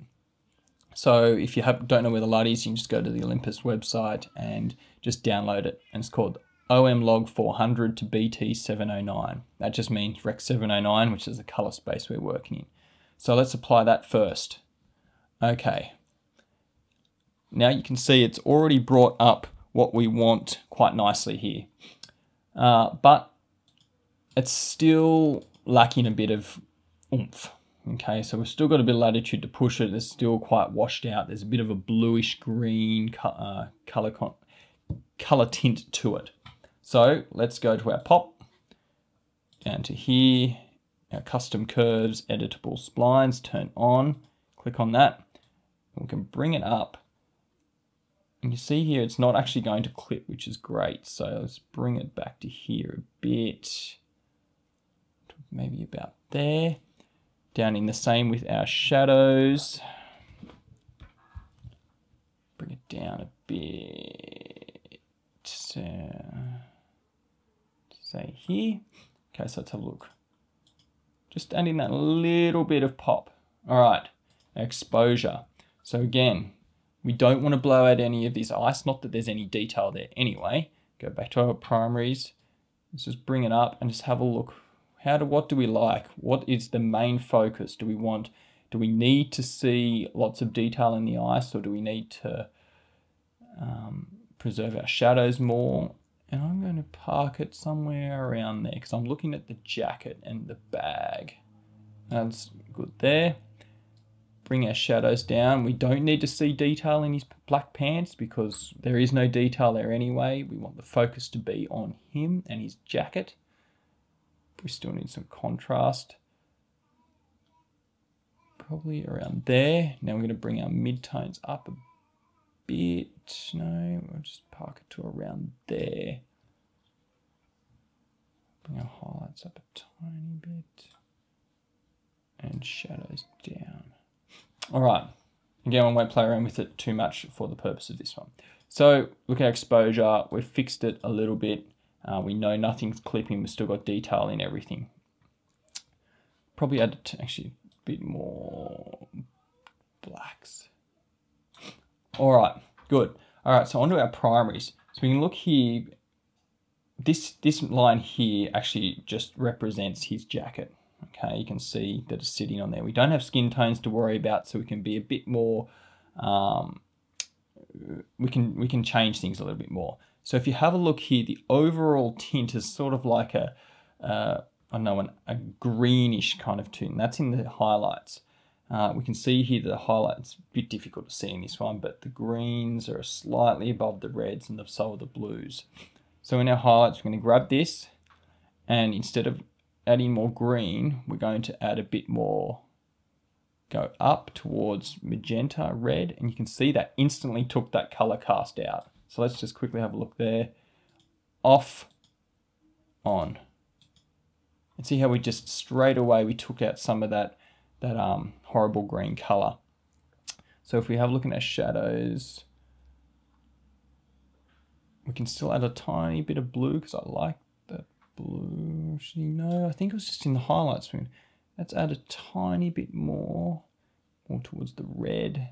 So if you have, don't know where the LUT is, you can just go to the Olympus website and just download it. And it's called OMLOG 400 to BT 709. That just means Rec 709, which is the color space we're working in. So let's apply that first. Okay. Now you can see it's already brought up what we want quite nicely here. Uh, but it's still lacking a bit of oomph. Okay, so we've still got a bit of latitude to push it. It's still quite washed out. There's a bit of a bluish green uh, color, color tint to it. So let's go to our pop, down to here, custom curves, editable splines, turn on, click on that. We can bring it up. And you see here, it's not actually going to clip, which is great. So let's bring it back to here a bit, maybe about there. Down in the same with our shadows. Bring it down a bit. Uh, say here. Okay, so let's have a look. Just adding that little bit of pop. All right, exposure. So again, we don't want to blow out any of this ice, not that there's any detail there anyway. Go back to our primaries. Let's just bring it up and just have a look how do what do we like? What is the main focus? Do we want do we need to see lots of detail in the ice or do we need to um, preserve our shadows more? And I'm going to park it somewhere around there because I'm looking at the jacket and the bag. That's good there. Bring our shadows down. We don't need to see detail in his black pants because there is no detail there anyway. We want the focus to be on him and his jacket. We still need some contrast. Probably around there. Now we're going to bring our midtones up a bit. No, just park it to around there. Bring our highlights up a tiny bit. And shadows down. All right. Again, I won't play around with it too much for the purpose of this one. So look at exposure. We've fixed it a little bit. Uh, we know nothing's clipping, we've still got detail in everything. Probably add it actually a bit more blacks. All right, good. All right, so onto our primaries. So we can look here, this, this line here actually just represents his jacket. Okay, you can see that it's sitting on there. We don't have skin tones to worry about, so we can be a bit more, um, we can we can change things a little bit more. So if you have a look here, the overall tint is sort of like a, uh, I know, an, a greenish kind of tint. That's in the highlights. Uh, we can see here the highlights, a bit difficult to see in this one, but the greens are slightly above the reds and the, so are the blues. So in our highlights, we're going to grab this and instead of adding more green, we're going to add a bit more, go up towards magenta, red, and you can see that instantly took that color cast out. So let's just quickly have a look there. Off, on. And see how we just straight away we took out some of that, that um, horrible green color. So if we have a look at our shadows, we can still add a tiny bit of blue because I like the blue. Actually, no, I think it was just in the highlights. Let's add a tiny bit more, more towards the red.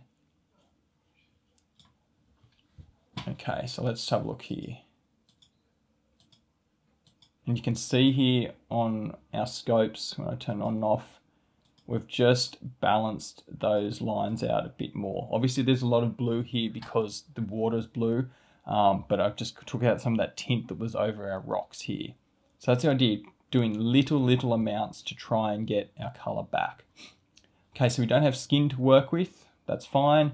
Okay, so let's have a look here. And you can see here on our scopes, when I turn on and off, we've just balanced those lines out a bit more. Obviously there's a lot of blue here because the water's blue, um, but I just took out some of that tint that was over our rocks here. So that's the idea, doing little, little amounts to try and get our color back. Okay, so we don't have skin to work with, that's fine.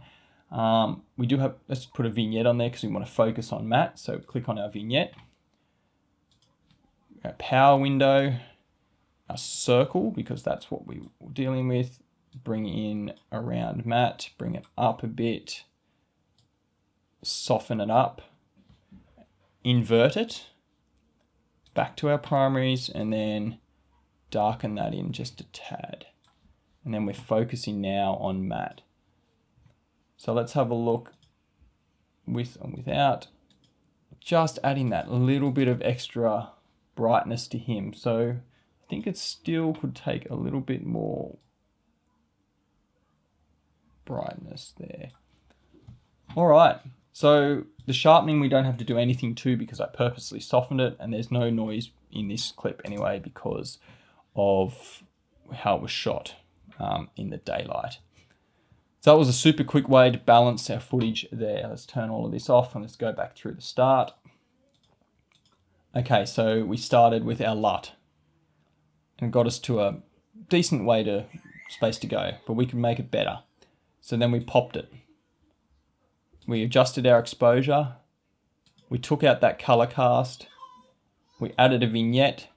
Um, we do have, let's put a vignette on there because we want to focus on Matt. So click on our vignette, our power window, our circle, because that's what we were dealing with. Bring in around Matt, bring it up a bit, soften it up, invert it, back to our primaries, and then darken that in just a tad. And then we're focusing now on Matt. So let's have a look with and without. Just adding that little bit of extra brightness to him. So think it still could take a little bit more brightness there. All right, so the sharpening we don't have to do anything to because I purposely softened it and there's no noise in this clip anyway because of how it was shot um, in the daylight. So that was a super quick way to balance our footage there. Let's turn all of this off and let's go back through the start. Okay, so we started with our LUT and got us to a decent way to space to go, but we could make it better. So then we popped it. We adjusted our exposure. We took out that color cast. We added a vignette.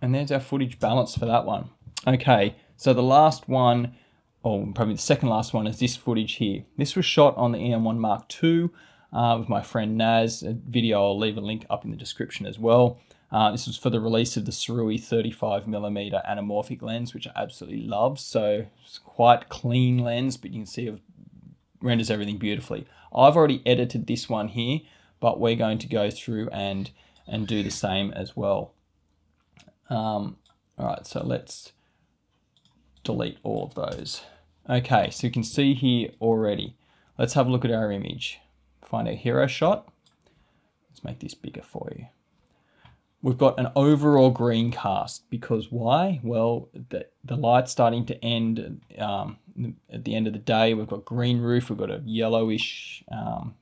And there's our footage balance for that one. Okay, so the last one, or probably the second last one, is this footage here. This was shot on the EM1 Mark II uh, with my friend Naz. A video, I'll leave a link up in the description as well. Uh, this was for the release of the Sirui 35mm anamorphic lens, which I absolutely love. So it's quite clean lens, but you can see it renders everything beautifully. I've already edited this one here, but we're going to go through and, and do the same as well. Um, all right, so let's delete all of those. Okay, so you can see here already. Let's have a look at our image. Find a hero shot. Let's make this bigger for you we've got an overall green cast because why? Well, the, the light's starting to end um, at the end of the day. We've got green roof, we've got a yellowish um,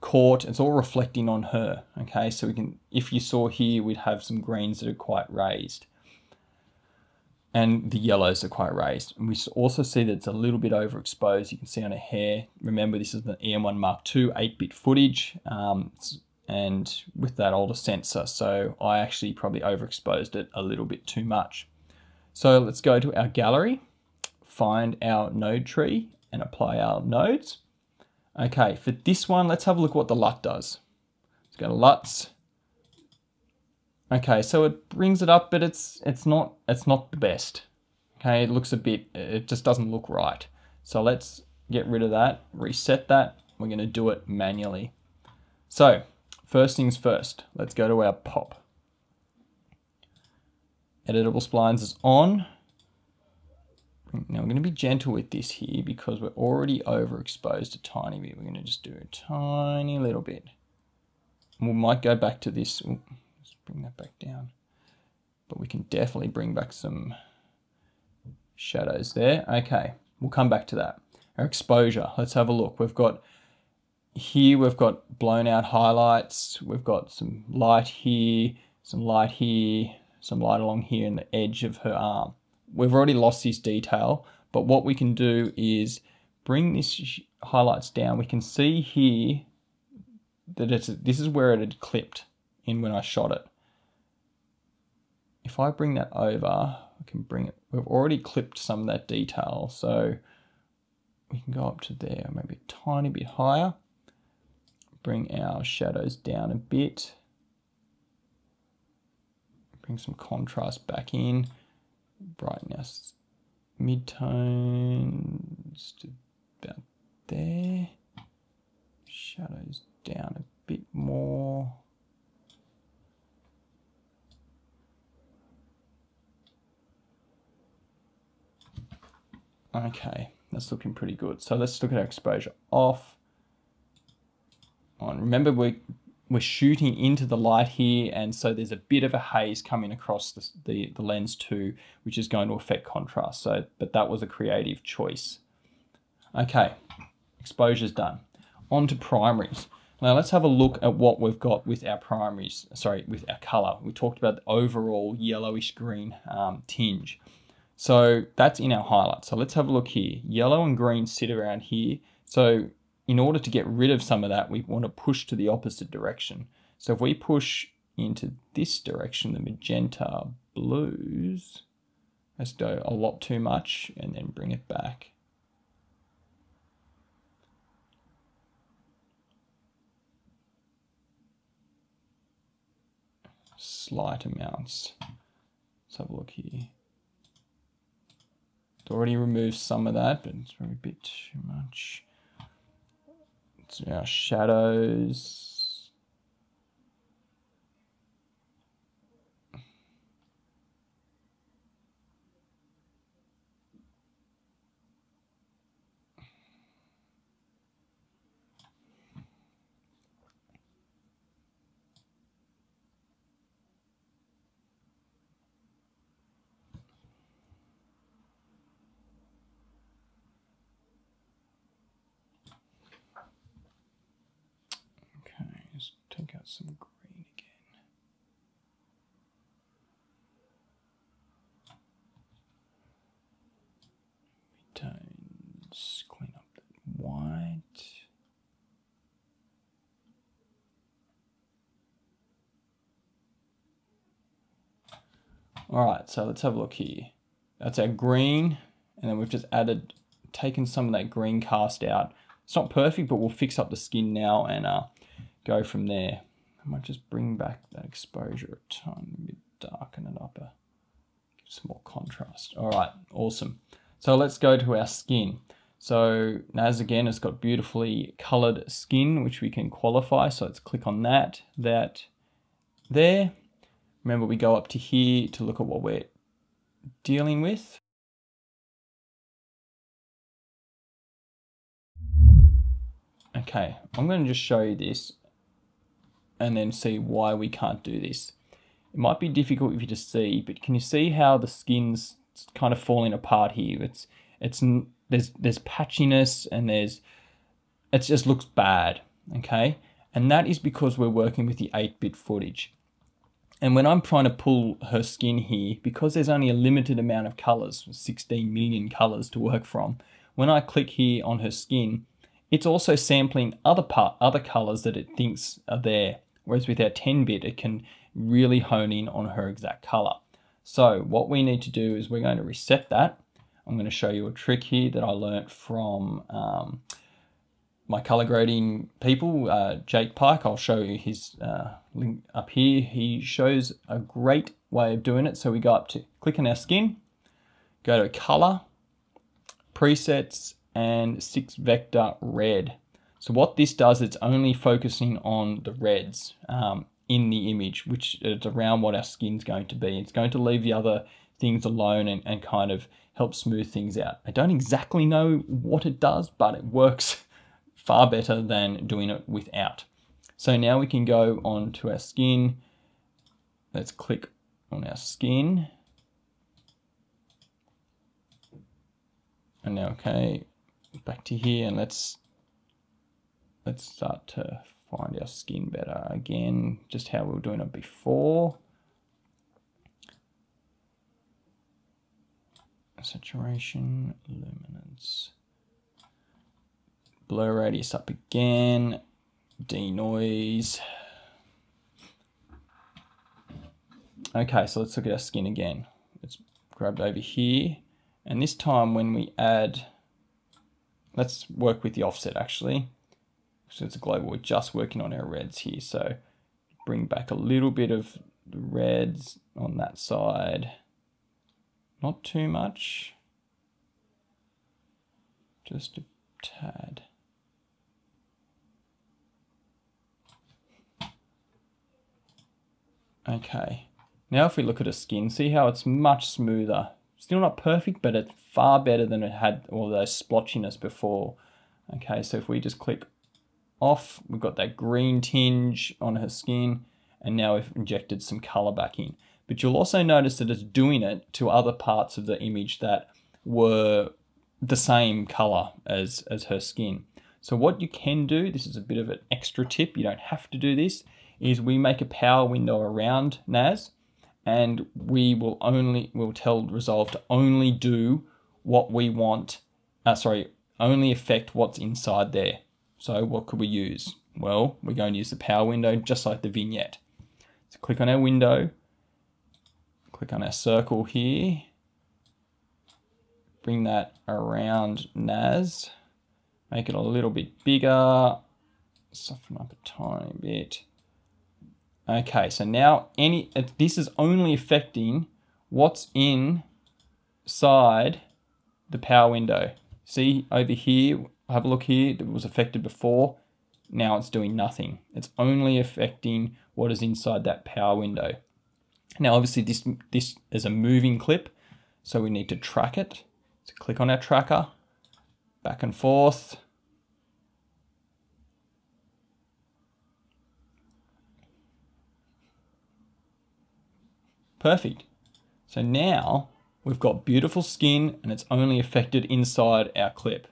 court. It's all reflecting on her. Okay, so we can, if you saw here, we'd have some greens that are quite raised. And the yellows are quite raised. And we also see that it's a little bit overexposed. You can see on her hair. Remember, this is the EM1 Mark II 8-bit footage. Um, and with that older sensor. So I actually probably overexposed it a little bit too much. So let's go to our gallery, find our node tree and apply our nodes. Okay, for this one, let's have a look what the LUT does. Let's go to LUTs. Okay, so it brings it up, but it's it's not it's not the best. Okay, it looks a bit, it just doesn't look right. So let's get rid of that, reset that. We're gonna do it manually. So First things first, let's go to our pop. Editable splines is on. Now I'm going to be gentle with this here because we're already overexposed a tiny bit. We're going to just do a tiny little bit. we might go back to this. Ooh, let's bring that back down. But we can definitely bring back some shadows there. Okay, we'll come back to that. Our exposure, let's have a look. We've got here we've got blown out highlights. We've got some light here, some light here, some light along here in the edge of her arm. We've already lost this detail, but what we can do is bring this highlights down. We can see here that it's, this is where it had clipped in when I shot it. If I bring that over, I can bring it, we've already clipped some of that detail. So we can go up to there, maybe a tiny bit higher bring our shadows down a bit. Bring some contrast back in. Brighten our midtones to about there. Shadows down a bit more. Okay, that's looking pretty good. So let's look at our exposure off on. Remember, we're, we're shooting into the light here, and so there's a bit of a haze coming across the, the, the lens too, which is going to affect contrast. So, But that was a creative choice. Okay, exposure's done. On to primaries. Now let's have a look at what we've got with our primaries, sorry, with our color. We talked about the overall yellowish green um, tinge. So that's in our highlight. So let's have a look here. Yellow and green sit around here. So in order to get rid of some of that, we want to push to the opposite direction. So if we push into this direction, the magenta blues, let's go a lot too much and then bring it back. Slight amounts. Let's have a look here. It's already removed some of that, but it's a bit too much our shadows. All right, so let's have a look here. That's our green, and then we've just added, taken some of that green cast out. It's not perfect, but we'll fix up the skin now and uh, go from there. I might just bring back that exposure a bit, darken it up, a, give some more contrast. All right, awesome. So let's go to our skin. So Naz again has got beautifully colored skin, which we can qualify. So let's click on that, that, there. Remember we go up to here to look at what we're dealing with. Okay, I'm going to just show you this and then see why we can't do this. It might be difficult for you to see, but can you see how the skin's kind of falling apart here? It's it's there's there's patchiness and there's it just looks bad, okay? And that is because we're working with the 8-bit footage. And when I'm trying to pull her skin here, because there's only a limited amount of colors, 16 million colors to work from, when I click here on her skin, it's also sampling other part, other colors that it thinks are there. Whereas with our 10-bit, it can really hone in on her exact color. So what we need to do is we're going to reset that. I'm going to show you a trick here that I learnt from um, my color grading people, uh, Jake Pike. I'll show you his uh, link up here. He shows a great way of doing it. So we go up to click on our skin, go to color, presets, and six vector red. So what this does, it's only focusing on the reds um, in the image, which is around what our skin's going to be. It's going to leave the other things alone and, and kind of help smooth things out. I don't exactly know what it does, but it works far better than doing it without. So now we can go on to our skin. Let's click on our skin. And now, okay, back to here and let's let's start to find our skin better again just how we were doing it before saturation luminance blur radius up again denoise okay so let's look at our skin again let's grab over here and this time when we add Let's work with the offset actually. So it's a global, we're just working on our reds here. So bring back a little bit of the reds on that side. Not too much. Just a tad. Okay. Now if we look at a skin, see how it's much smoother. Still not perfect, but it's far better than it had all those splotchiness before. Okay, so if we just click off, we've got that green tinge on her skin, and now we've injected some color back in. But you'll also notice that it's doing it to other parts of the image that were the same color as, as her skin. So what you can do, this is a bit of an extra tip, you don't have to do this, is we make a power window around Naz and we will only, we'll tell Resolve to only do what we want, uh, sorry, only affect what's inside there. So what could we use? Well, we're going to use the power window just like the vignette. So click on our window, click on our circle here, bring that around Naz, make it a little bit bigger, soften up a tiny bit. Okay, so now any this is only affecting what's inside the power window. See over here, have a look here, it was affected before. Now it's doing nothing. It's only affecting what is inside that power window. Now obviously this, this is a moving clip, so we need to track it. So click on our tracker, back and forth. Perfect. So now We've got beautiful skin and it's only affected inside our clip.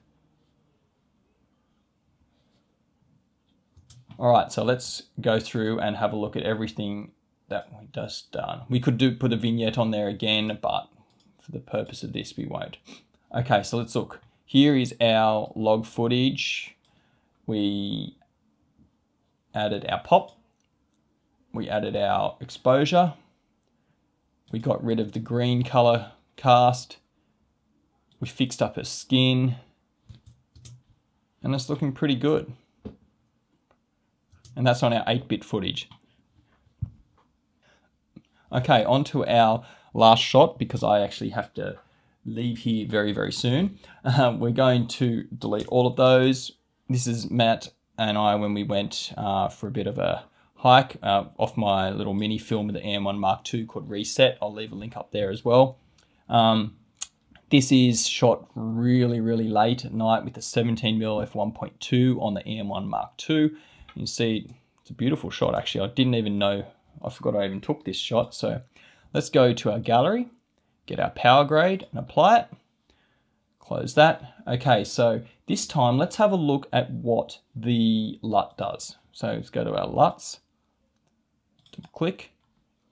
All right, so let's go through and have a look at everything that we just done. We could do put a vignette on there again, but for the purpose of this, we won't. Okay, so let's look. Here is our log footage. We added our pop. We added our exposure. We got rid of the green color cast. We fixed up her skin. And it's looking pretty good. And that's on our 8-bit footage. Okay, on to our last shot because I actually have to leave here very, very soon. Um, we're going to delete all of those. This is Matt and I when we went uh, for a bit of a hike uh, off my little mini film of the EM1 Mark II called Reset. I'll leave a link up there as well. Um, this is shot really, really late at night with a 17mm f1.2 on the EM1 Mark II. You see, it's a beautiful shot actually. I didn't even know, I forgot I even took this shot. So let's go to our gallery, get our power grade and apply it. Close that. Okay, so this time let's have a look at what the LUT does. So let's go to our LUTs, click,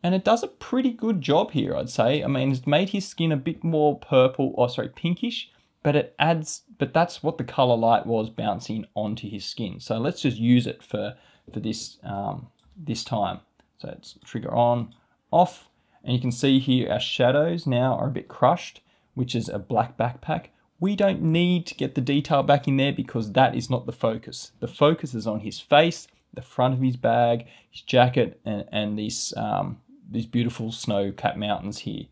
and it does a pretty good job here, I'd say. I mean, it's made his skin a bit more purple, or sorry, pinkish, but it adds, but that's what the color light was bouncing onto his skin. So let's just use it for, for this, um, this time. So it's trigger on, off, and you can see here our shadows now are a bit crushed, which is a black backpack. We don't need to get the detail back in there because that is not the focus. The focus is on his face, the front of his bag, his jacket, and, and these, um, these beautiful snow-capped mountains here.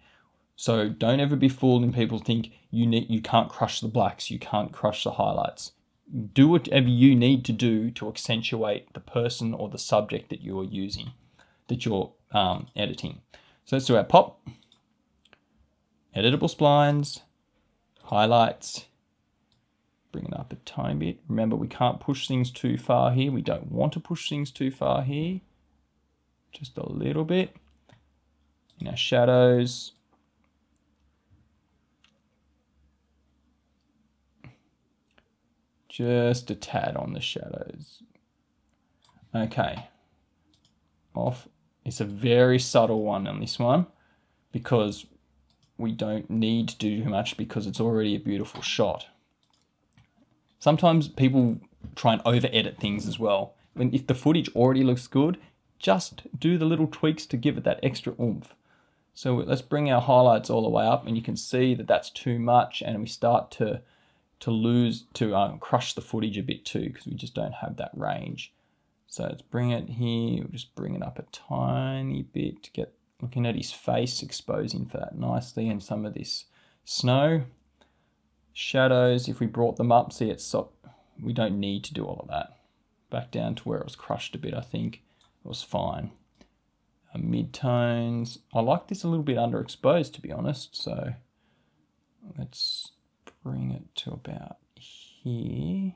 So don't ever be fooled and people think you need, you can't crush the blacks, you can't crush the highlights. Do whatever you need to do to accentuate the person or the subject that you're using, that you're um, editing. So let's do our pop, editable splines, highlights, bring it up a tiny bit. Remember, we can't push things too far here. We don't want to push things too far here. Just a little bit. In our shadows. Just a tad on the shadows. Okay. Off. It's a very subtle one on this one because we don't need to do too much because it's already a beautiful shot. Sometimes people try and over edit things as well. When if the footage already looks good, just do the little tweaks to give it that extra oomph. So let's bring our highlights all the way up and you can see that that's too much and we start to to lose, to um, crush the footage a bit too because we just don't have that range. So let's bring it here, we'll just bring it up a tiny bit to get looking at his face, exposing for that nicely, and some of this snow. Shadows, if we brought them up, see it's so, we don't need to do all of that. Back down to where it was crushed a bit, I think. It was fine. Uh, mid-tones, I like this a little bit underexposed to be honest, so let's bring it to about here.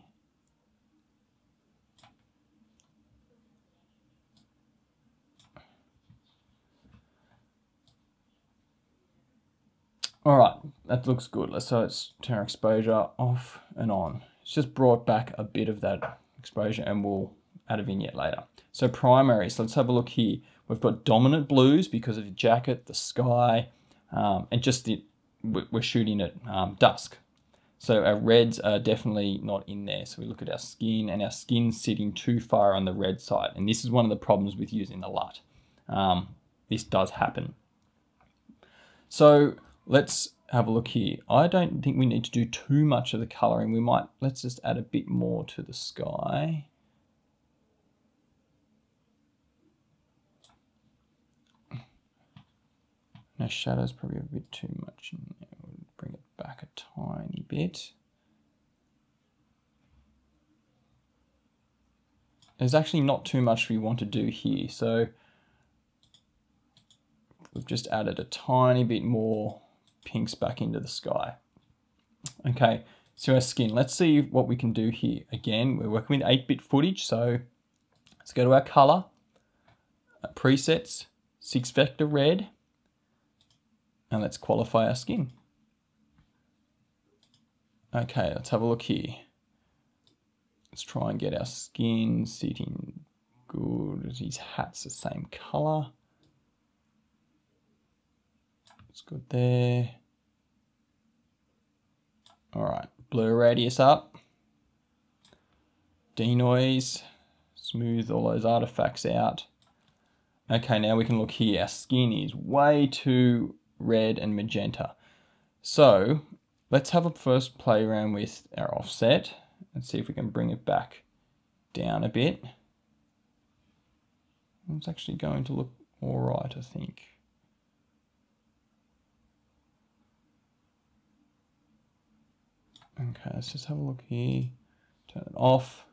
All right, that looks good. Let's so let's turn exposure off and on. It's just brought back a bit of that exposure and we'll add a vignette later. So primary, so let's have a look here. We've got dominant blues because of the jacket, the sky, um, and just the, we're shooting at um, dusk. So our reds are definitely not in there. So we look at our skin and our skin sitting too far on the red side. And this is one of the problems with using the LUT. Um, this does happen. So let's have a look here. I don't think we need to do too much of the coloring. We might, let's just add a bit more to the sky. Now shadow's probably a bit too much. We'll bring it back a tiny bit. There's actually not too much we want to do here. So we've just added a tiny bit more pinks back into the sky. Okay, so our skin, let's see what we can do here. Again, we're working with 8-bit footage, so let's go to our color, uh, presets, 6 vector red, and let's qualify our skin. Okay, let's have a look here. Let's try and get our skin sitting good. His hat's the same color. It's good there. All right, blur radius up. Denoise, smooth all those artifacts out. Okay, now we can look here. Our skin is way too red and magenta. So let's have a first play around with our offset and see if we can bring it back down a bit. It's actually going to look all right, I think. Okay, let's just have a look here. Turn it off.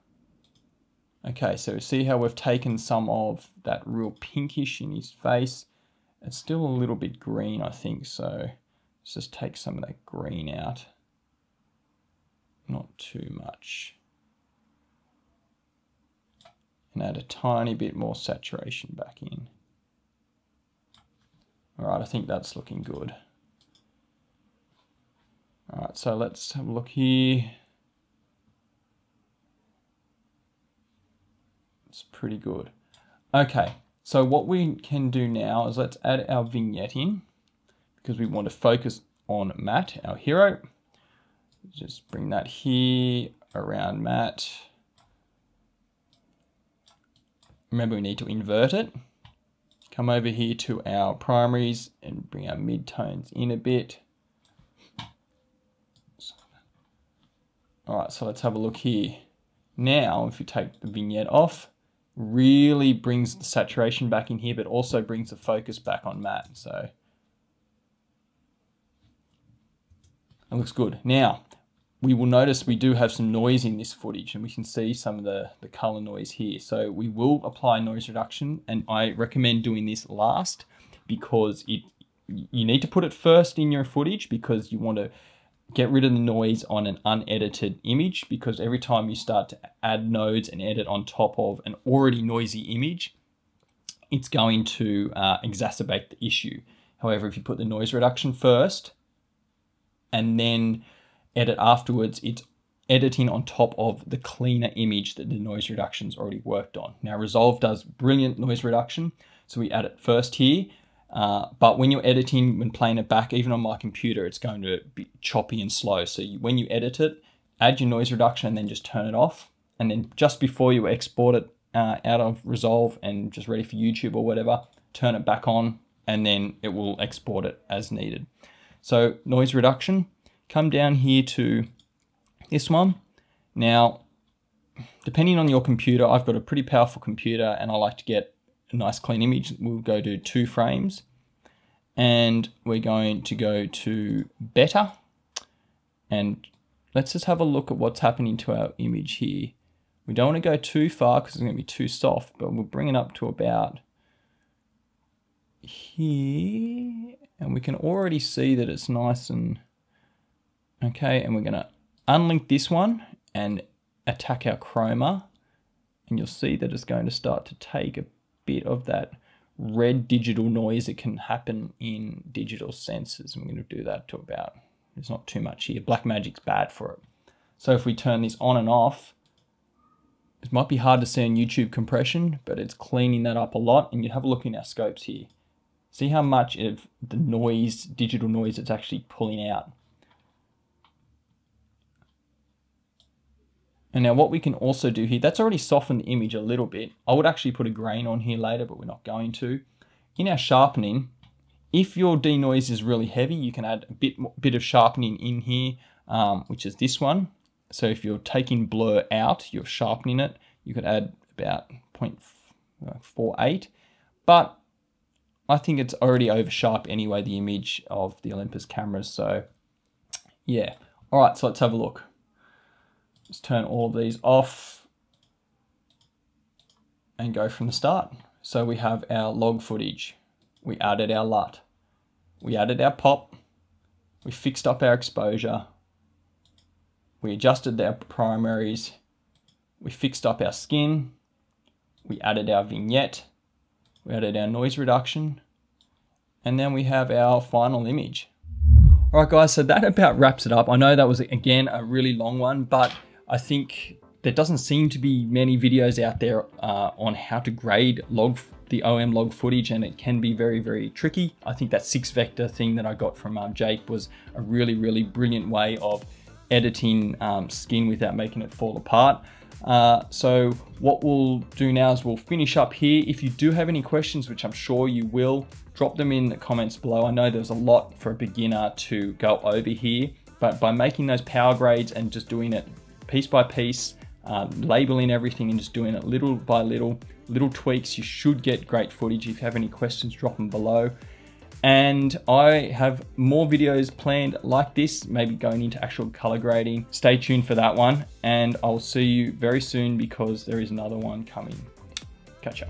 Okay, so see how we've taken some of that real pinkish in his face. It's still a little bit green, I think, so let's just take some of that green out. Not too much. And add a tiny bit more saturation back in. All right, I think that's looking good. All right, so let's have a look here. It's pretty good. Okay, so what we can do now is let's add our vignette in because we want to focus on Matt, our hero. Just bring that here around Matt. Remember we need to invert it. Come over here to our primaries and bring our mid-tones in a bit. All right, so let's have a look here. Now, if you take the vignette off, really brings the saturation back in here, but also brings the focus back on Matt. So it looks good. Now, we will notice we do have some noise in this footage and we can see some of the, the color noise here. So we will apply noise reduction and I recommend doing this last because it you need to put it first in your footage because you want to get rid of the noise on an unedited image because every time you start to add nodes and edit on top of an already noisy image, it's going to uh, exacerbate the issue. However, if you put the noise reduction first and then edit afterwards, it's editing on top of the cleaner image that the noise reduction's already worked on. Now Resolve does brilliant noise reduction. So we add it first here uh, but when you're editing, when playing it back, even on my computer, it's going to be choppy and slow. So you, when you edit it, add your noise reduction and then just turn it off. And then just before you export it uh, out of Resolve and just ready for YouTube or whatever, turn it back on and then it will export it as needed. So noise reduction, come down here to this one. Now, depending on your computer, I've got a pretty powerful computer and I like to get a nice clean image. We'll go to two frames and we're going to go to better and let's just have a look at what's happening to our image here. We don't want to go too far because it's going to be too soft, but we'll bring it up to about here and we can already see that it's nice and okay and we're going to unlink this one and attack our chroma and you'll see that it's going to start to take a bit of that red digital noise that can happen in digital sensors. I'm going to do that to about, there's not too much here. Blackmagic's bad for it. So if we turn this on and off, it might be hard to see on YouTube compression, but it's cleaning that up a lot. And you have a look in our scopes here. See how much of the noise, digital noise, it's actually pulling out. And now what we can also do here, that's already softened the image a little bit. I would actually put a grain on here later, but we're not going to. In our sharpening, if your denoise is really heavy, you can add a bit, bit of sharpening in here, um, which is this one. So if you're taking blur out, you're sharpening it, you could add about 0.48. But I think it's already over sharp anyway, the image of the Olympus cameras. So yeah. All right, so let's have a look. Let's turn all of these off and go from the start. So we have our log footage. We added our LUT. We added our pop. We fixed up our exposure. We adjusted our primaries. We fixed up our skin. We added our vignette. We added our noise reduction. And then we have our final image. All right, guys, so that about wraps it up. I know that was, again, a really long one, but I think there doesn't seem to be many videos out there uh, on how to grade log the OM log footage and it can be very, very tricky. I think that six vector thing that I got from um, Jake was a really, really brilliant way of editing um, skin without making it fall apart. Uh, so what we'll do now is we'll finish up here. If you do have any questions, which I'm sure you will, drop them in the comments below. I know there's a lot for a beginner to go over here, but by making those power grades and just doing it piece by piece, uh, labeling everything and just doing it little by little, little tweaks, you should get great footage. If you have any questions, drop them below. And I have more videos planned like this, maybe going into actual color grading. Stay tuned for that one. And I'll see you very soon because there is another one coming. Catch up.